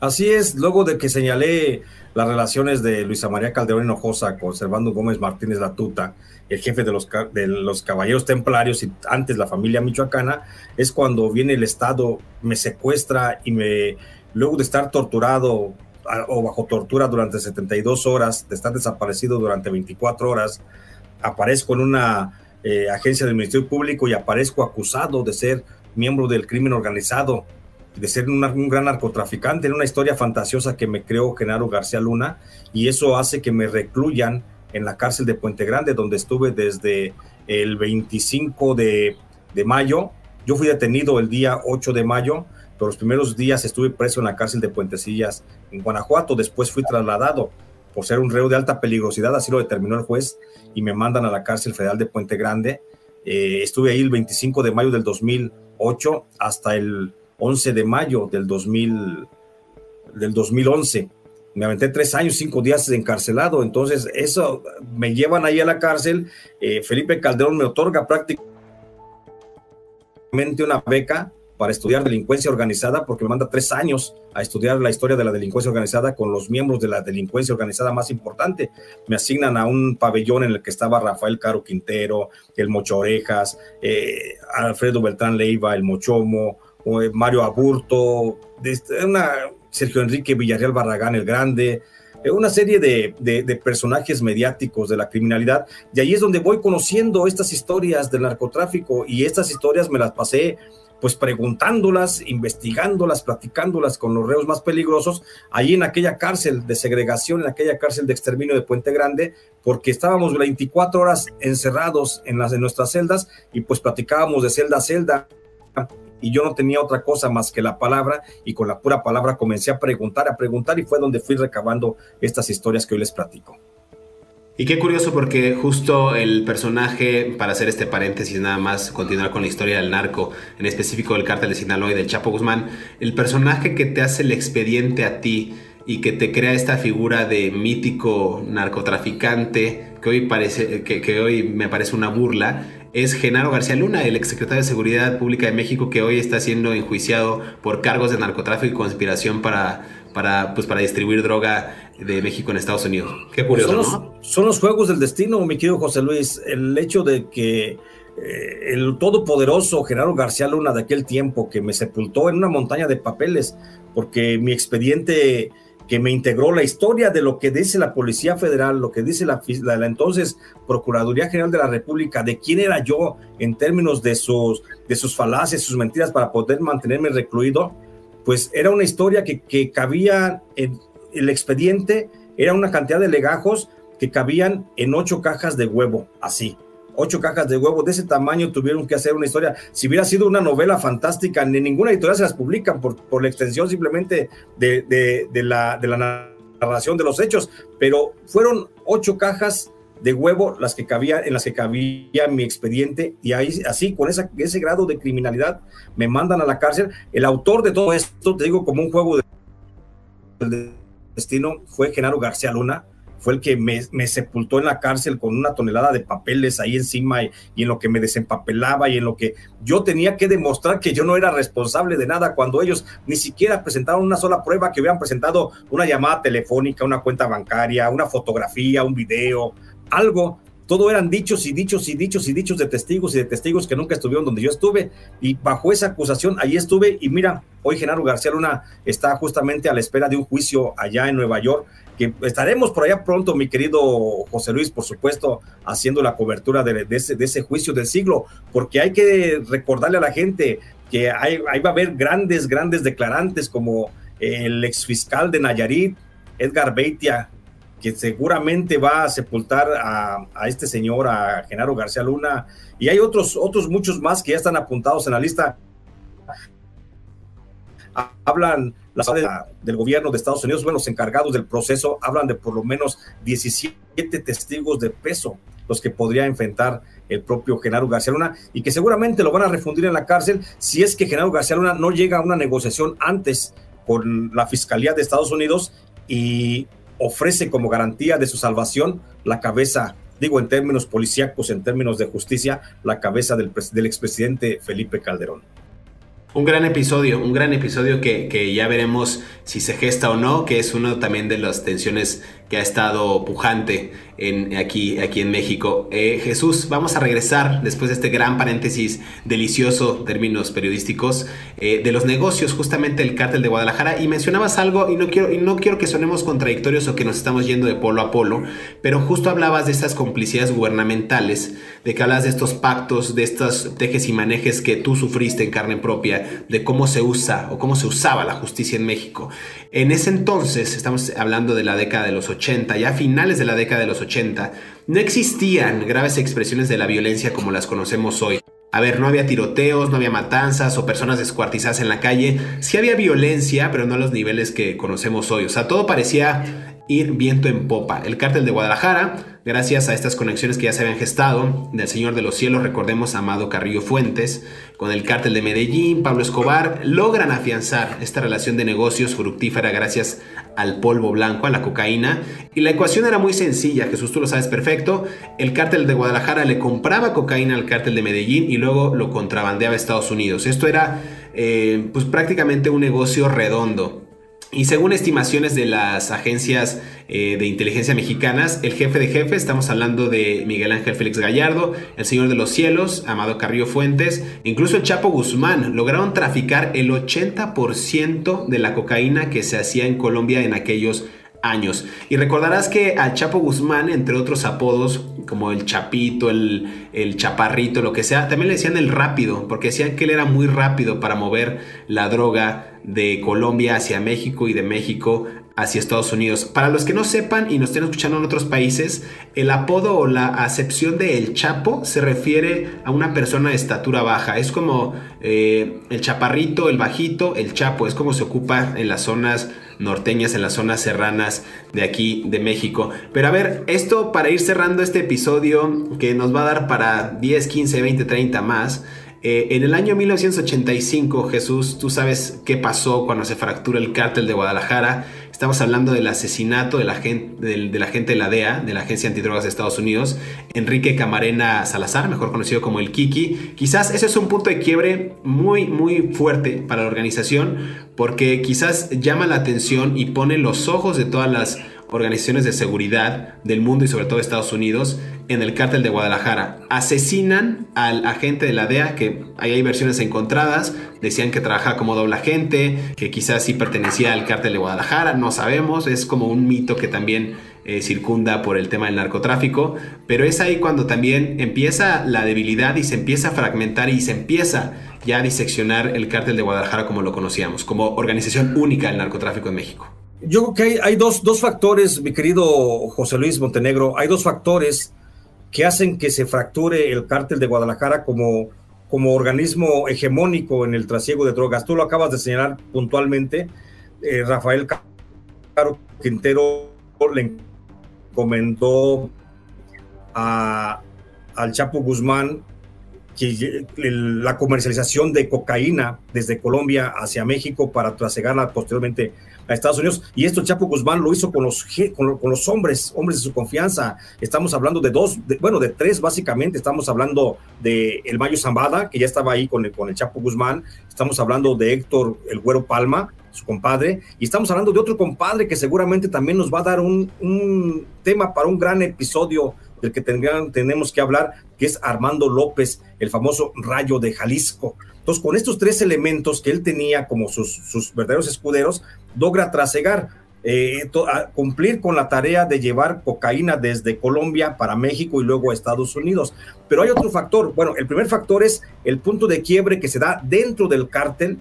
Así es, luego de que señalé las relaciones de Luisa María Calderón Hinojosa con Servando Gómez Martínez Latuta, el jefe de los, de los caballeros templarios y antes la familia michoacana, es cuando viene el Estado, me secuestra y me, luego de estar torturado o bajo tortura durante 72 horas, de estar desaparecido durante 24 horas, aparezco en una eh, agencia del Ministerio Público y aparezco acusado de ser miembro del crimen organizado, de ser un, gran narcotraficante, en una historia fantasiosa que me creó Genaro García Luna, y eso hace que me recluyan en la cárcel de Puente Grande, donde estuve desde el 25 de, de mayo. Yo fui detenido el día 8 de mayo, pero los primeros días estuve preso en la cárcel de Puentecillas en Guanajuato, después fui trasladado por ser un reo de alta peligrosidad, así lo determinó el juez, y me mandan a la cárcel federal de Puente Grande. Eh, estuve ahí el 25 de mayo del 2008 hasta el 11 de mayo del, 2000, del 2011. Me aventé tres años, cinco días encarcelado, entonces eso me llevan ahí a la cárcel. Eh, Felipe Calderón me otorga prácticamente una beca para estudiar delincuencia organizada, porque me manda tres años a estudiar la historia de la delincuencia organizada con los miembros de la delincuencia organizada más importante. Me asignan a un pabellón en el que estaba Rafael Caro Quintero, el Mocho Orejas, eh, Alfredo Beltrán Leiva, el Mochomo, eh, Mario Aburto, una, Sergio Enrique Villarreal Barragán el Grande, eh, una serie de, de, personajes mediáticos de la criminalidad. Y ahí es donde voy conociendo estas historias del narcotráfico y estas historias me las pasé pues preguntándolas, investigándolas, platicándolas con los reos más peligrosos, ahí en aquella cárcel de segregación, en aquella cárcel de exterminio de Puente Grande, porque estábamos 24 horas encerrados en las de nuestras celdas y pues platicábamos de celda a celda y yo no tenía otra cosa más que la palabra y con la pura palabra comencé a preguntar, a preguntar y fue donde fui recabando estas historias que hoy les platico.
Y qué curioso porque justo el personaje, para hacer este paréntesis nada más, continuar con la historia del narco, en específico del cártel de Sinaloa y del Chapo Guzmán, el personaje que te hace el expediente a ti y que te crea esta figura de mítico narcotraficante que hoy, parece, que, hoy me parece una burla, es Genaro García Luna, el exsecretario de Seguridad Pública de México que hoy está siendo enjuiciado por cargos de narcotráfico y conspiración para, para, pues, para distribuir droga de México en Estados Unidos. Qué curioso.
Son los, son los juegos del destino, mi querido José Luis. El hecho de que eh, el todopoderoso Genaro García Luna de aquel tiempo que me sepultó en una montaña de papeles, porque mi expediente que me integró la historia de lo que dice la Policía Federal, lo que dice la, la, entonces Procuraduría General de la República, de quién era yo en términos de sus, de sus falacias, sus mentiras para poder mantenerme recluido, pues era una historia que, que cabía en, el expediente era una cantidad de legajos que cabían en ocho cajas de huevo, así. Ocho cajas de huevo de ese tamaño tuvieron que hacer una historia. Si hubiera sido una novela fantástica, ni ninguna editorial se las publican por, por la extensión simplemente de, de, la, de la narración de los hechos, pero fueron ocho cajas de huevo las que cabía, en las que cabía mi expediente y ahí así con esa, ese grado de criminalidad me mandan a la cárcel. El autor de todo esto, te digo como un juego de destino fue Genaro García Luna, fue el que me, sepultó en la cárcel con una tonelada de papeles ahí encima y, en lo que me desempapelaba y en lo que yo tenía que demostrar que yo no era responsable de nada cuando ellos ni siquiera presentaron una sola prueba, que hubieran presentado una llamada telefónica, una cuenta bancaria, una fotografía, un video, algo todo eran dichos y dichos y dichos y dichos de testigos y de testigos que nunca estuvieron donde yo estuve. Y bajo esa acusación, ahí estuve. Y mira, hoy Genaro García Luna está justamente a la espera de un juicio allá en Nueva York, que estaremos por allá pronto, mi querido José Luis, por supuesto, haciendo la cobertura de, ese, juicio del siglo, porque hay que recordarle a la gente que ahí va a haber grandes, grandes declarantes como el exfiscal de Nayarit, Edgar Beitia, que seguramente va a sepultar a, este señor, a Genaro García Luna, y hay otros, otros muchos más que ya están apuntados en la lista. Hablan las del gobierno de Estados Unidos, bueno, los encargados del proceso, hablan de por lo menos 17 testigos de peso los que podría enfrentar el propio Genaro García Luna y que seguramente lo van a refundir en la cárcel si es que Genaro García Luna no llega a una negociación antes con la Fiscalía de Estados Unidos y ofrece como garantía de su salvación la cabeza, digo en términos policíacos, en términos de justicia, la cabeza del, del expresidente Felipe Calderón.
Un gran episodio, un gran episodio que, que, ya veremos si se gesta o no, que es uno también de las tensiones que ha estado pujante en, aquí, aquí en México. Eh, Jesús, vamos a regresar después de este gran paréntesis delicioso, términos periodísticos, eh, de los negocios, justamente el cártel de Guadalajara. Y mencionabas algo, y no, quiero, y no quiero que sonemos contradictorios o que nos estamos yendo de polo a polo, pero justo hablabas de estas complicidades gubernamentales, de que hablas de estos pactos, de estos tejes y manejes que tú sufriste en carne propia, de cómo se usa o cómo se usaba la justicia en México. En ese entonces, estamos hablando de la década de los 80, ya finales de la década de los 80, no existían graves expresiones de la violencia como las conocemos hoy. A ver, no había tiroteos, no había matanzas o personas descuartizadas en la calle. Sí había violencia, pero no a los niveles que conocemos hoy. O sea, todo parecía ir viento en popa. El cártel de Guadalajara, gracias a estas conexiones que ya se habían gestado, del Señor de los Cielos, recordemos a Amado Carrillo Fuentes, con el cártel de Medellín, Pablo Escobar, logran afianzar esta relación de negocios fructífera gracias al polvo blanco, a la cocaína. Y la ecuación era muy sencilla, Jesús tú lo sabes perfecto. El cártel de Guadalajara le compraba cocaína al cártel de Medellín y luego lo contrabandeaba a Estados Unidos. Esto era eh, pues prácticamente un negocio redondo. Y según estimaciones de las agencias eh, de inteligencia mexicanas, el jefe de jefe, estamos hablando de Miguel Ángel Félix Gallardo, el Señor de los Cielos, Amado Carrillo Fuentes, incluso el Chapo Guzmán, lograron traficar el 80% de la cocaína que se hacía en Colombia en aquellos años. Y recordarás que al Chapo Guzmán, entre otros apodos como el Chapito, el, el, Chaparrito, lo que sea, también le decían el rápido, porque decían que él era muy rápido para mover la droga de Colombia hacia México y de México hacia Estados Unidos. Para los que no sepan y nos estén escuchando en otros países, el apodo o la acepción de El Chapo se refiere a una persona de estatura baja. Es como eh, el chaparrito, el bajito, el Chapo. Es como se ocupa en las zonas norteñas, en las zonas serranas de aquí de México. Pero a ver, esto para ir cerrando este episodio que nos va a dar para 10, 15, 20, 30 más. Eh, en el año 1985, Jesús, tú sabes qué pasó cuando se fractura el cártel de Guadalajara. Estamos hablando del asesinato de la, gente, de, la de la DEA, de la Agencia Antidrogas de Estados Unidos, Enrique Camarena Salazar, mejor conocido como el Kiki. Quizás ese es un punto de quiebre muy, muy fuerte para la organización, porque quizás llama la atención y pone los ojos de todas las organizaciones de seguridad del mundo y sobre todo de Estados Unidos en el cártel de Guadalajara. Asesinan al agente de la DEA, que ahí hay versiones encontradas, decían que trabajaba como doble agente, que quizás sí pertenecía al cártel de Guadalajara, no sabemos, es como un mito que también eh, circunda por el tema del narcotráfico, pero es ahí cuando también empieza la debilidad y se empieza a fragmentar y se empieza ya a diseccionar el cártel de Guadalajara como lo conocíamos, como organización única del narcotráfico en México.
Yo creo que hay, hay dos, dos factores, mi querido José Luis Montenegro, hay dos factores que hacen que se fracture el cártel de Guadalajara como, como organismo hegemónico en el trasiego de drogas. Tú lo acabas de señalar puntualmente. Eh, Rafael Caro Quintero le encomendó a, al Chapo Guzmán que la comercialización de cocaína desde Colombia hacia México para trasegarla posteriormente a Estados Unidos. Y esto Chapo Guzmán lo hizo con los, con, los hombres, hombres de su confianza. Estamos hablando de dos, bueno, de tres básicamente. Estamos hablando de el Mayo Zambada, que ya estaba ahí con el, con el Chapo Guzmán. Estamos hablando de Héctor El Güero Palma, su compadre. Y estamos hablando de otro compadre que seguramente también nos va a dar un, un tema para un gran episodio del que tendrán, tenemos que hablar, que es Armando López, el famoso Rayo de Jalisco. Entonces, con estos tres elementos que él tenía como sus, sus verdaderos escuderos, logra trasegar, eh, cumplir con la tarea de llevar cocaína desde Colombia para México y luego a Estados Unidos. Pero hay otro factor. Bueno, el primer factor es el punto de quiebre que se da dentro del cártel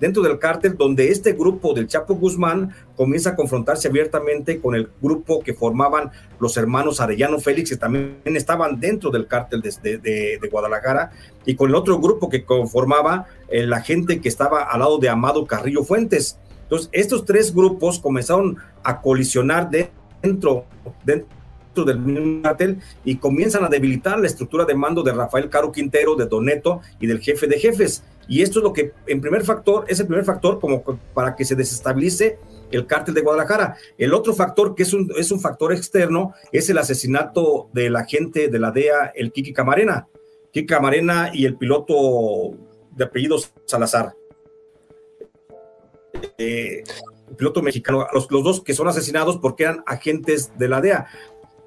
dentro del cártel donde este grupo del Chapo Guzmán comienza a confrontarse abiertamente con el grupo que formaban los hermanos Arellano Félix, que también estaban dentro del cártel de, de, Guadalajara, y con el otro grupo que conformaba eh, la gente que estaba al lado de Amado Carrillo Fuentes. Entonces, estos tres grupos comenzaron a colisionar dentro, dentro del mismo cártel y comienzan a debilitar la estructura de mando de Rafael Caro Quintero, de Doneto y del jefe de jefes. Y esto es lo que, en primer factor, es el primer factor como para que se desestabilice el cártel de Guadalajara. El otro factor, que es un, es un factor externo, es el asesinato del agente de la DEA, el Kiki Camarena. Kiki Camarena y el piloto de apellido Salazar. Eh, piloto mexicano, los, los, dos que son asesinados porque eran agentes de la DEA.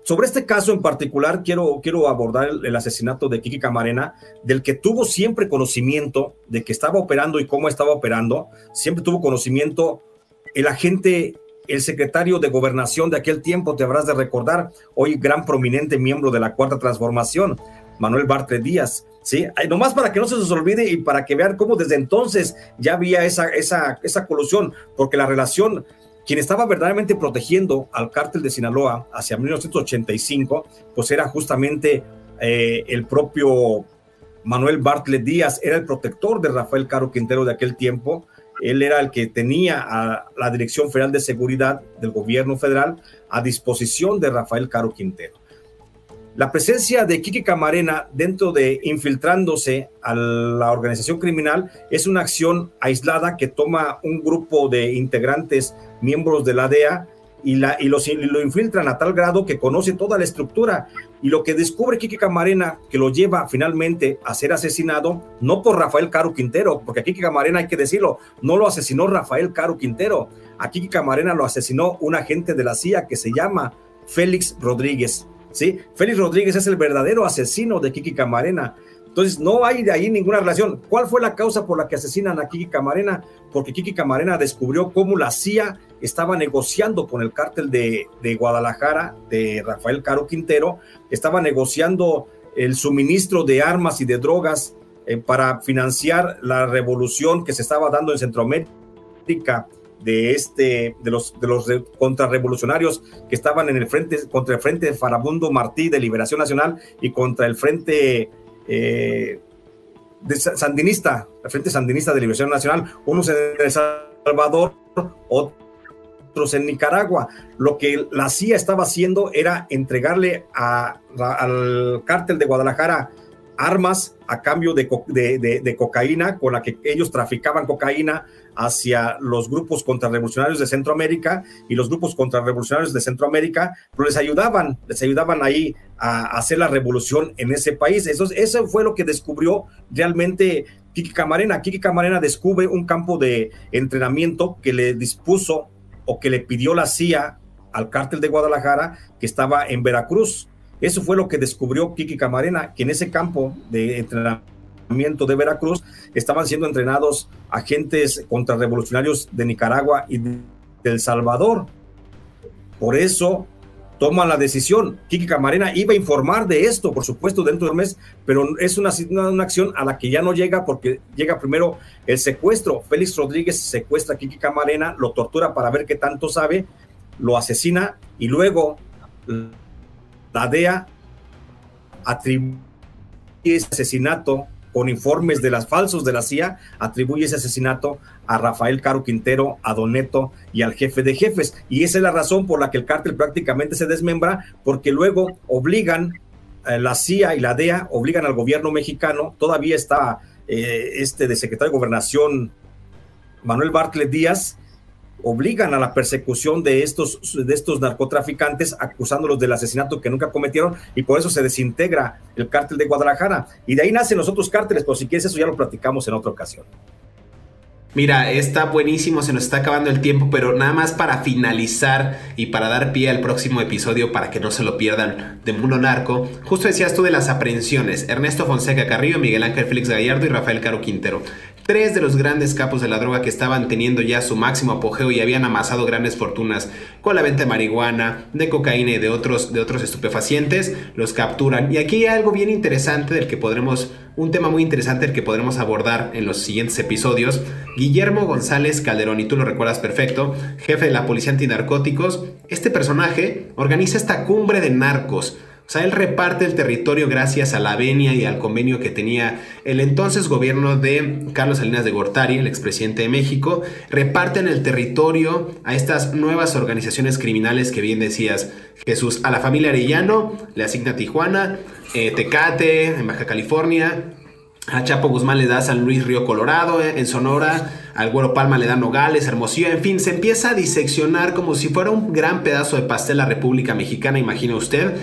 Sobre este caso en particular, quiero, quiero abordar el, asesinato de Kiki Camarena, del que tuvo siempre conocimiento de que estaba operando y cómo estaba operando. Siempre tuvo conocimiento el agente, el secretario de gobernación de aquel tiempo, te habrás de recordar, hoy gran prominente miembro de la Cuarta Transformación, Manuel Bartre Díaz. ¿sí? Nomás para que no se nos olvide y para que vean cómo desde entonces ya había esa, esa, esa colusión, porque la relación quien estaba verdaderamente protegiendo al cártel de Sinaloa hacia 1985, pues era justamente eh, el propio Manuel Bartlett Díaz, era el protector de Rafael Caro Quintero de aquel tiempo. Él era el que tenía a la Dirección Federal de Seguridad del gobierno federal a disposición de Rafael Caro Quintero. La presencia de Kiki Camarena dentro de infiltrándose a la organización criminal es una acción aislada que toma un grupo de integrantes, miembros de la DEA, y, la, y, los, lo infiltran a tal grado que conoce toda la estructura. Y lo que descubre Kiki Camarena, que lo lleva finalmente a ser asesinado, no por Rafael Caro Quintero, porque a Kiki Camarena hay que decirlo, no lo asesinó Rafael Caro Quintero, a Kiki Camarena lo asesinó un agente de la CIA que se llama Félix Rodríguez. ¿Sí? Félix Rodríguez es el verdadero asesino de Kiki Camarena. Entonces, no hay de ahí ninguna relación. ¿Cuál fue la causa por la que asesinan a Kiki Camarena? Porque Kiki Camarena descubrió cómo la CIA estaba negociando con el cártel de, Guadalajara, de Rafael Caro Quintero, estaba negociando el suministro de armas y de drogas eh, para financiar la revolución que se estaba dando en Centroamérica de este de los de los contrarrevolucionarios que estaban en el frente contra el frente de Farabundo Martí de Liberación Nacional y contra el frente eh, de sandinista, el frente sandinista de Liberación Nacional, unos en El Salvador, otros en Nicaragua. Lo que la CIA estaba haciendo era entregarle al cártel de Guadalajara armas a cambio de, de, cocaína, con la que ellos traficaban cocaína hacia los grupos contrarrevolucionarios de Centroamérica y los grupos contrarrevolucionarios de Centroamérica, pero les ayudaban, les ayudaban ahí a, hacer la revolución en ese país. Eso, eso fue lo que descubrió realmente Kiki Camarena. Kiki Camarena descubre un campo de entrenamiento que le dispuso o que le pidió la CIA al cártel de Guadalajara que estaba en Veracruz. Eso fue lo que descubrió Kiki Camarena, que en ese campo de entrenamiento de Veracruz estaban siendo entrenados agentes contrarrevolucionarios de Nicaragua y de El Salvador. Por eso toman la decisión. Kiki Camarena iba a informar de esto, por supuesto, dentro del mes, pero es una, acción a la que ya no llega porque llega primero el secuestro. Félix Rodríguez secuestra a Kiki Camarena, lo tortura para ver qué tanto sabe, lo asesina y luego la DEA atribuye ese asesinato con informes de las falsos de la CIA, atribuye ese asesinato a Rafael Caro Quintero, a Doneto y al jefe de jefes. Y esa es la razón por la que el cártel prácticamente se desmembra, porque luego obligan, eh, la CIA y la DEA obligan al gobierno mexicano, todavía está eh, este de secretario de gobernación, Manuel Bartlett Díaz, obligan a la persecución de estos, de estos narcotraficantes, acusándolos del asesinato que nunca cometieron, y por eso se desintegra el cártel de Guadalajara. Y de ahí nacen los otros cárteles, pero si quieres eso ya lo platicamos en otra ocasión.
Mira, está buenísimo, se nos está acabando el tiempo, pero nada más para finalizar y para dar pie al próximo episodio para que no se lo pierdan de Mundo Narco, justo decías tú de las aprehensiones, Ernesto Fonseca Carrillo, Miguel Ángel Félix Gallardo y Rafael Caro Quintero. Tres de los grandes capos de la droga que estaban teniendo ya su máximo apogeo y habían amasado grandes fortunas con la venta de marihuana, de cocaína y de otros, de otros estupefacientes, los capturan. Y aquí hay algo bien interesante del que podremos, un tema muy interesante del que podremos abordar en los siguientes episodios. Guillermo González Calderón, y tú lo recuerdas perfecto, jefe de la Policía Antinarcóticos, este personaje organiza esta cumbre de narcos o sea, él reparte el territorio gracias a la venia y al convenio que tenía el entonces gobierno de Carlos Salinas de Gortari, el expresidente de México. Reparten el territorio a estas nuevas organizaciones criminales que bien decías, Jesús. A la familia Arellano le asigna Tijuana, eh, Tecate, en Baja California. A Chapo Guzmán le da San Luis Río Colorado, eh, en Sonora al Güero Palma le da Nogales, Hermosillo, en fin, se empieza a diseccionar como si fuera un gran pedazo de pastel la República Mexicana, imagina usted.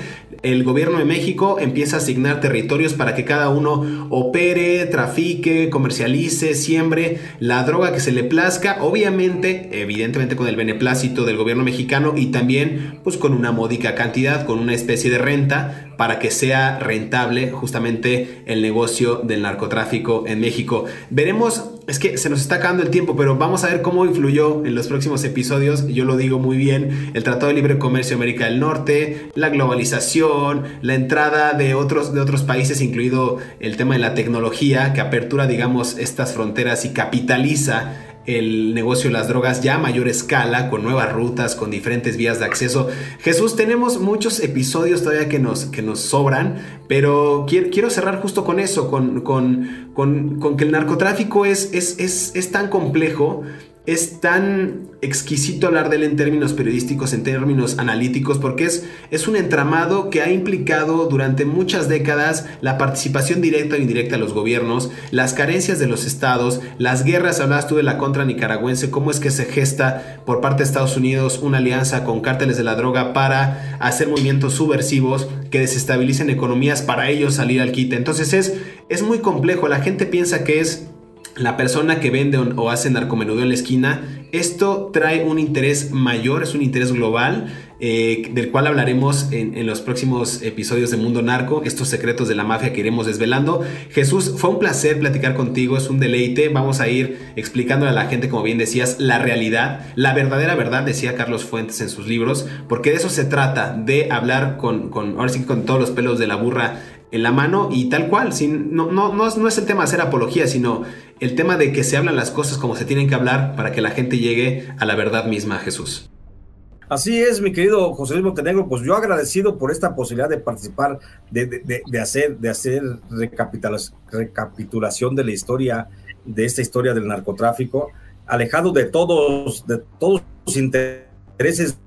El gobierno de México empieza a asignar territorios para que cada uno opere, trafique, comercialice, siembre la droga que se le plazca, obviamente, evidentemente con el beneplácito del gobierno mexicano y también pues con una módica cantidad, con una especie de renta para que sea rentable justamente el negocio del narcotráfico en México. Veremos es que se nos está acabando el tiempo, pero vamos a ver cómo influyó en los próximos episodios, yo lo digo muy bien, el Tratado de Libre Comercio América del Norte, la globalización, la entrada de otros, de otros países, incluido el tema de la tecnología, que apertura, digamos, estas fronteras y capitaliza el negocio de las drogas ya a mayor escala, con nuevas rutas, con diferentes vías de acceso. Jesús, tenemos muchos episodios todavía que nos, que nos sobran, pero quiero, cerrar justo con eso, con, con, con, que el narcotráfico es, es, es, es tan complejo es tan exquisito hablar de él en términos periodísticos, en términos analíticos, porque es, es un entramado que ha implicado durante muchas décadas la participación directa e indirecta de los gobiernos, las carencias de los estados, las guerras, hablabas tú de la contra nicaragüense, cómo es que se gesta por parte de Estados Unidos una alianza con cárteles de la droga para hacer movimientos subversivos que desestabilicen economías para ellos salir al quite. Entonces es, es muy complejo, la gente piensa que es la persona que vende o hace narcomenudeo en la esquina, esto trae un interés mayor, es un interés global, eh, del cual hablaremos en, los próximos episodios de Mundo Narco, estos secretos de la mafia que iremos desvelando. Jesús, fue un placer platicar contigo, es un deleite, vamos a ir explicándole a la gente, como bien decías, la realidad, la verdadera verdad, decía Carlos Fuentes en sus libros, porque de eso se trata, de hablar con, con ahora sí con todos los pelos de la burra en la mano y tal cual. Sin, no, no, no, es, no es el tema de hacer apología, sino el tema de que se hablan las cosas como se tienen que hablar para que la gente llegue a la verdad misma, Jesús.
Así es, mi querido José Luis Montenegro, pues yo agradecido por esta posibilidad de participar, de, de, de hacer, de hacer recapitulación de la historia, de esta historia del narcotráfico, alejado de todos, de todos los intereses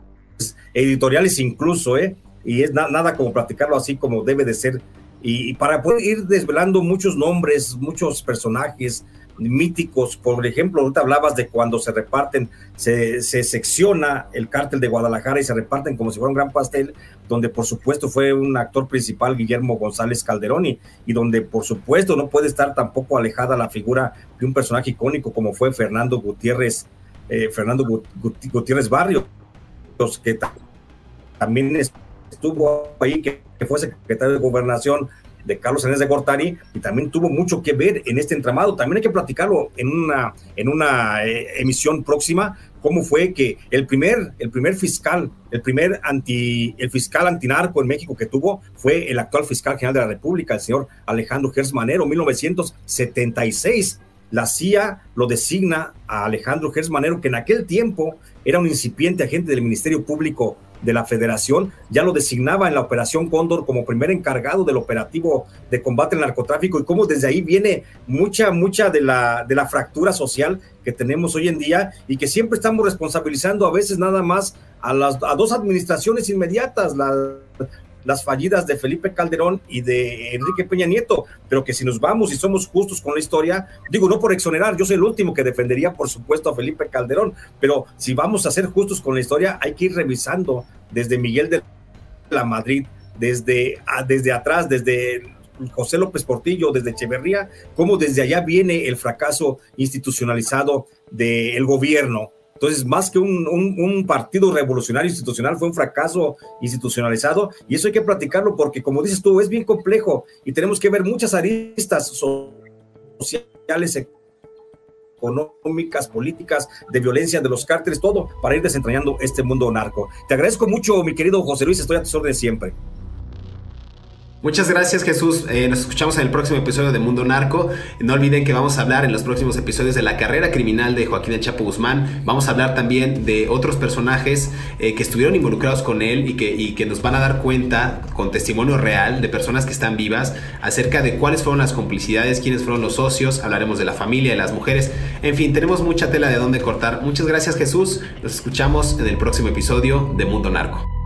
editoriales incluso, ¿eh? Y es nada como platicarlo así como debe de ser y, para poder ir desvelando muchos nombres, muchos personajes míticos, por ejemplo, ahorita hablabas de cuando se reparten, se, secciona el cártel de Guadalajara y se reparten como si fuera un gran pastel, donde por supuesto fue un actor principal Guillermo González Calderoni y donde por supuesto no puede estar tampoco alejada la figura de un personaje icónico como fue Fernando Gutiérrez, eh, Fernando Gutiérrez Barrios, que también estuvo ahí, que fue secretario de gobernación de Carlos Salinas de Gortari y también tuvo mucho que ver en este entramado. También hay que platicarlo en una, en una eh, emisión próxima, cómo fue que el primer, el primer fiscal, el primer anti, el fiscal antinarco en México que tuvo fue el actual fiscal general de la República, el señor Alejandro Gers Manero, 1976. La CIA lo designa a Alejandro Gers Manero, que en aquel tiempo era un incipiente agente del Ministerio Público de la federación, ya lo designaba en la Operación Cóndor como primer encargado del operativo de combate al narcotráfico. Y cómo desde ahí viene mucha, mucha de la, de la fractura social que tenemos hoy en día y que siempre estamos responsabilizando a veces nada más a las a dos administraciones inmediatas, la, las fallidas de Felipe Calderón y de Enrique Peña Nieto, pero que si nos vamos y somos justos con la historia, digo, no por exonerar, yo soy el último que defendería, por supuesto, a Felipe Calderón, pero si vamos a ser justos con la historia, hay que ir revisando desde Miguel de la Madrid, desde, desde atrás, desde José López Portillo, desde Echeverría, cómo desde allá viene el fracaso institucionalizado del gobierno entonces, más que un, partido revolucionario institucional, fue un fracaso institucionalizado y eso hay que platicarlo porque, como dices tú, es bien complejo y tenemos que ver muchas aristas sociales, económicas, políticas, de violencia, de los cárteles, todo para ir desentrañando este mundo narco. Te agradezco mucho, mi querido José Luis, estoy a tus órdenes siempre.
Muchas gracias Jesús. Eh, nos escuchamos en el próximo episodio de Mundo Narco. No olviden que vamos a hablar en los próximos episodios de la carrera criminal de Joaquín El Chapo Guzmán. Vamos a hablar también de otros personajes eh, que estuvieron involucrados con él y que, y que nos van a dar cuenta con testimonio real de personas que están vivas acerca de cuáles fueron las complicidades, quiénes fueron los socios. Hablaremos de la familia, de las mujeres. En fin, tenemos mucha tela de dónde cortar. Muchas gracias Jesús. Nos escuchamos en el próximo episodio de Mundo Narco.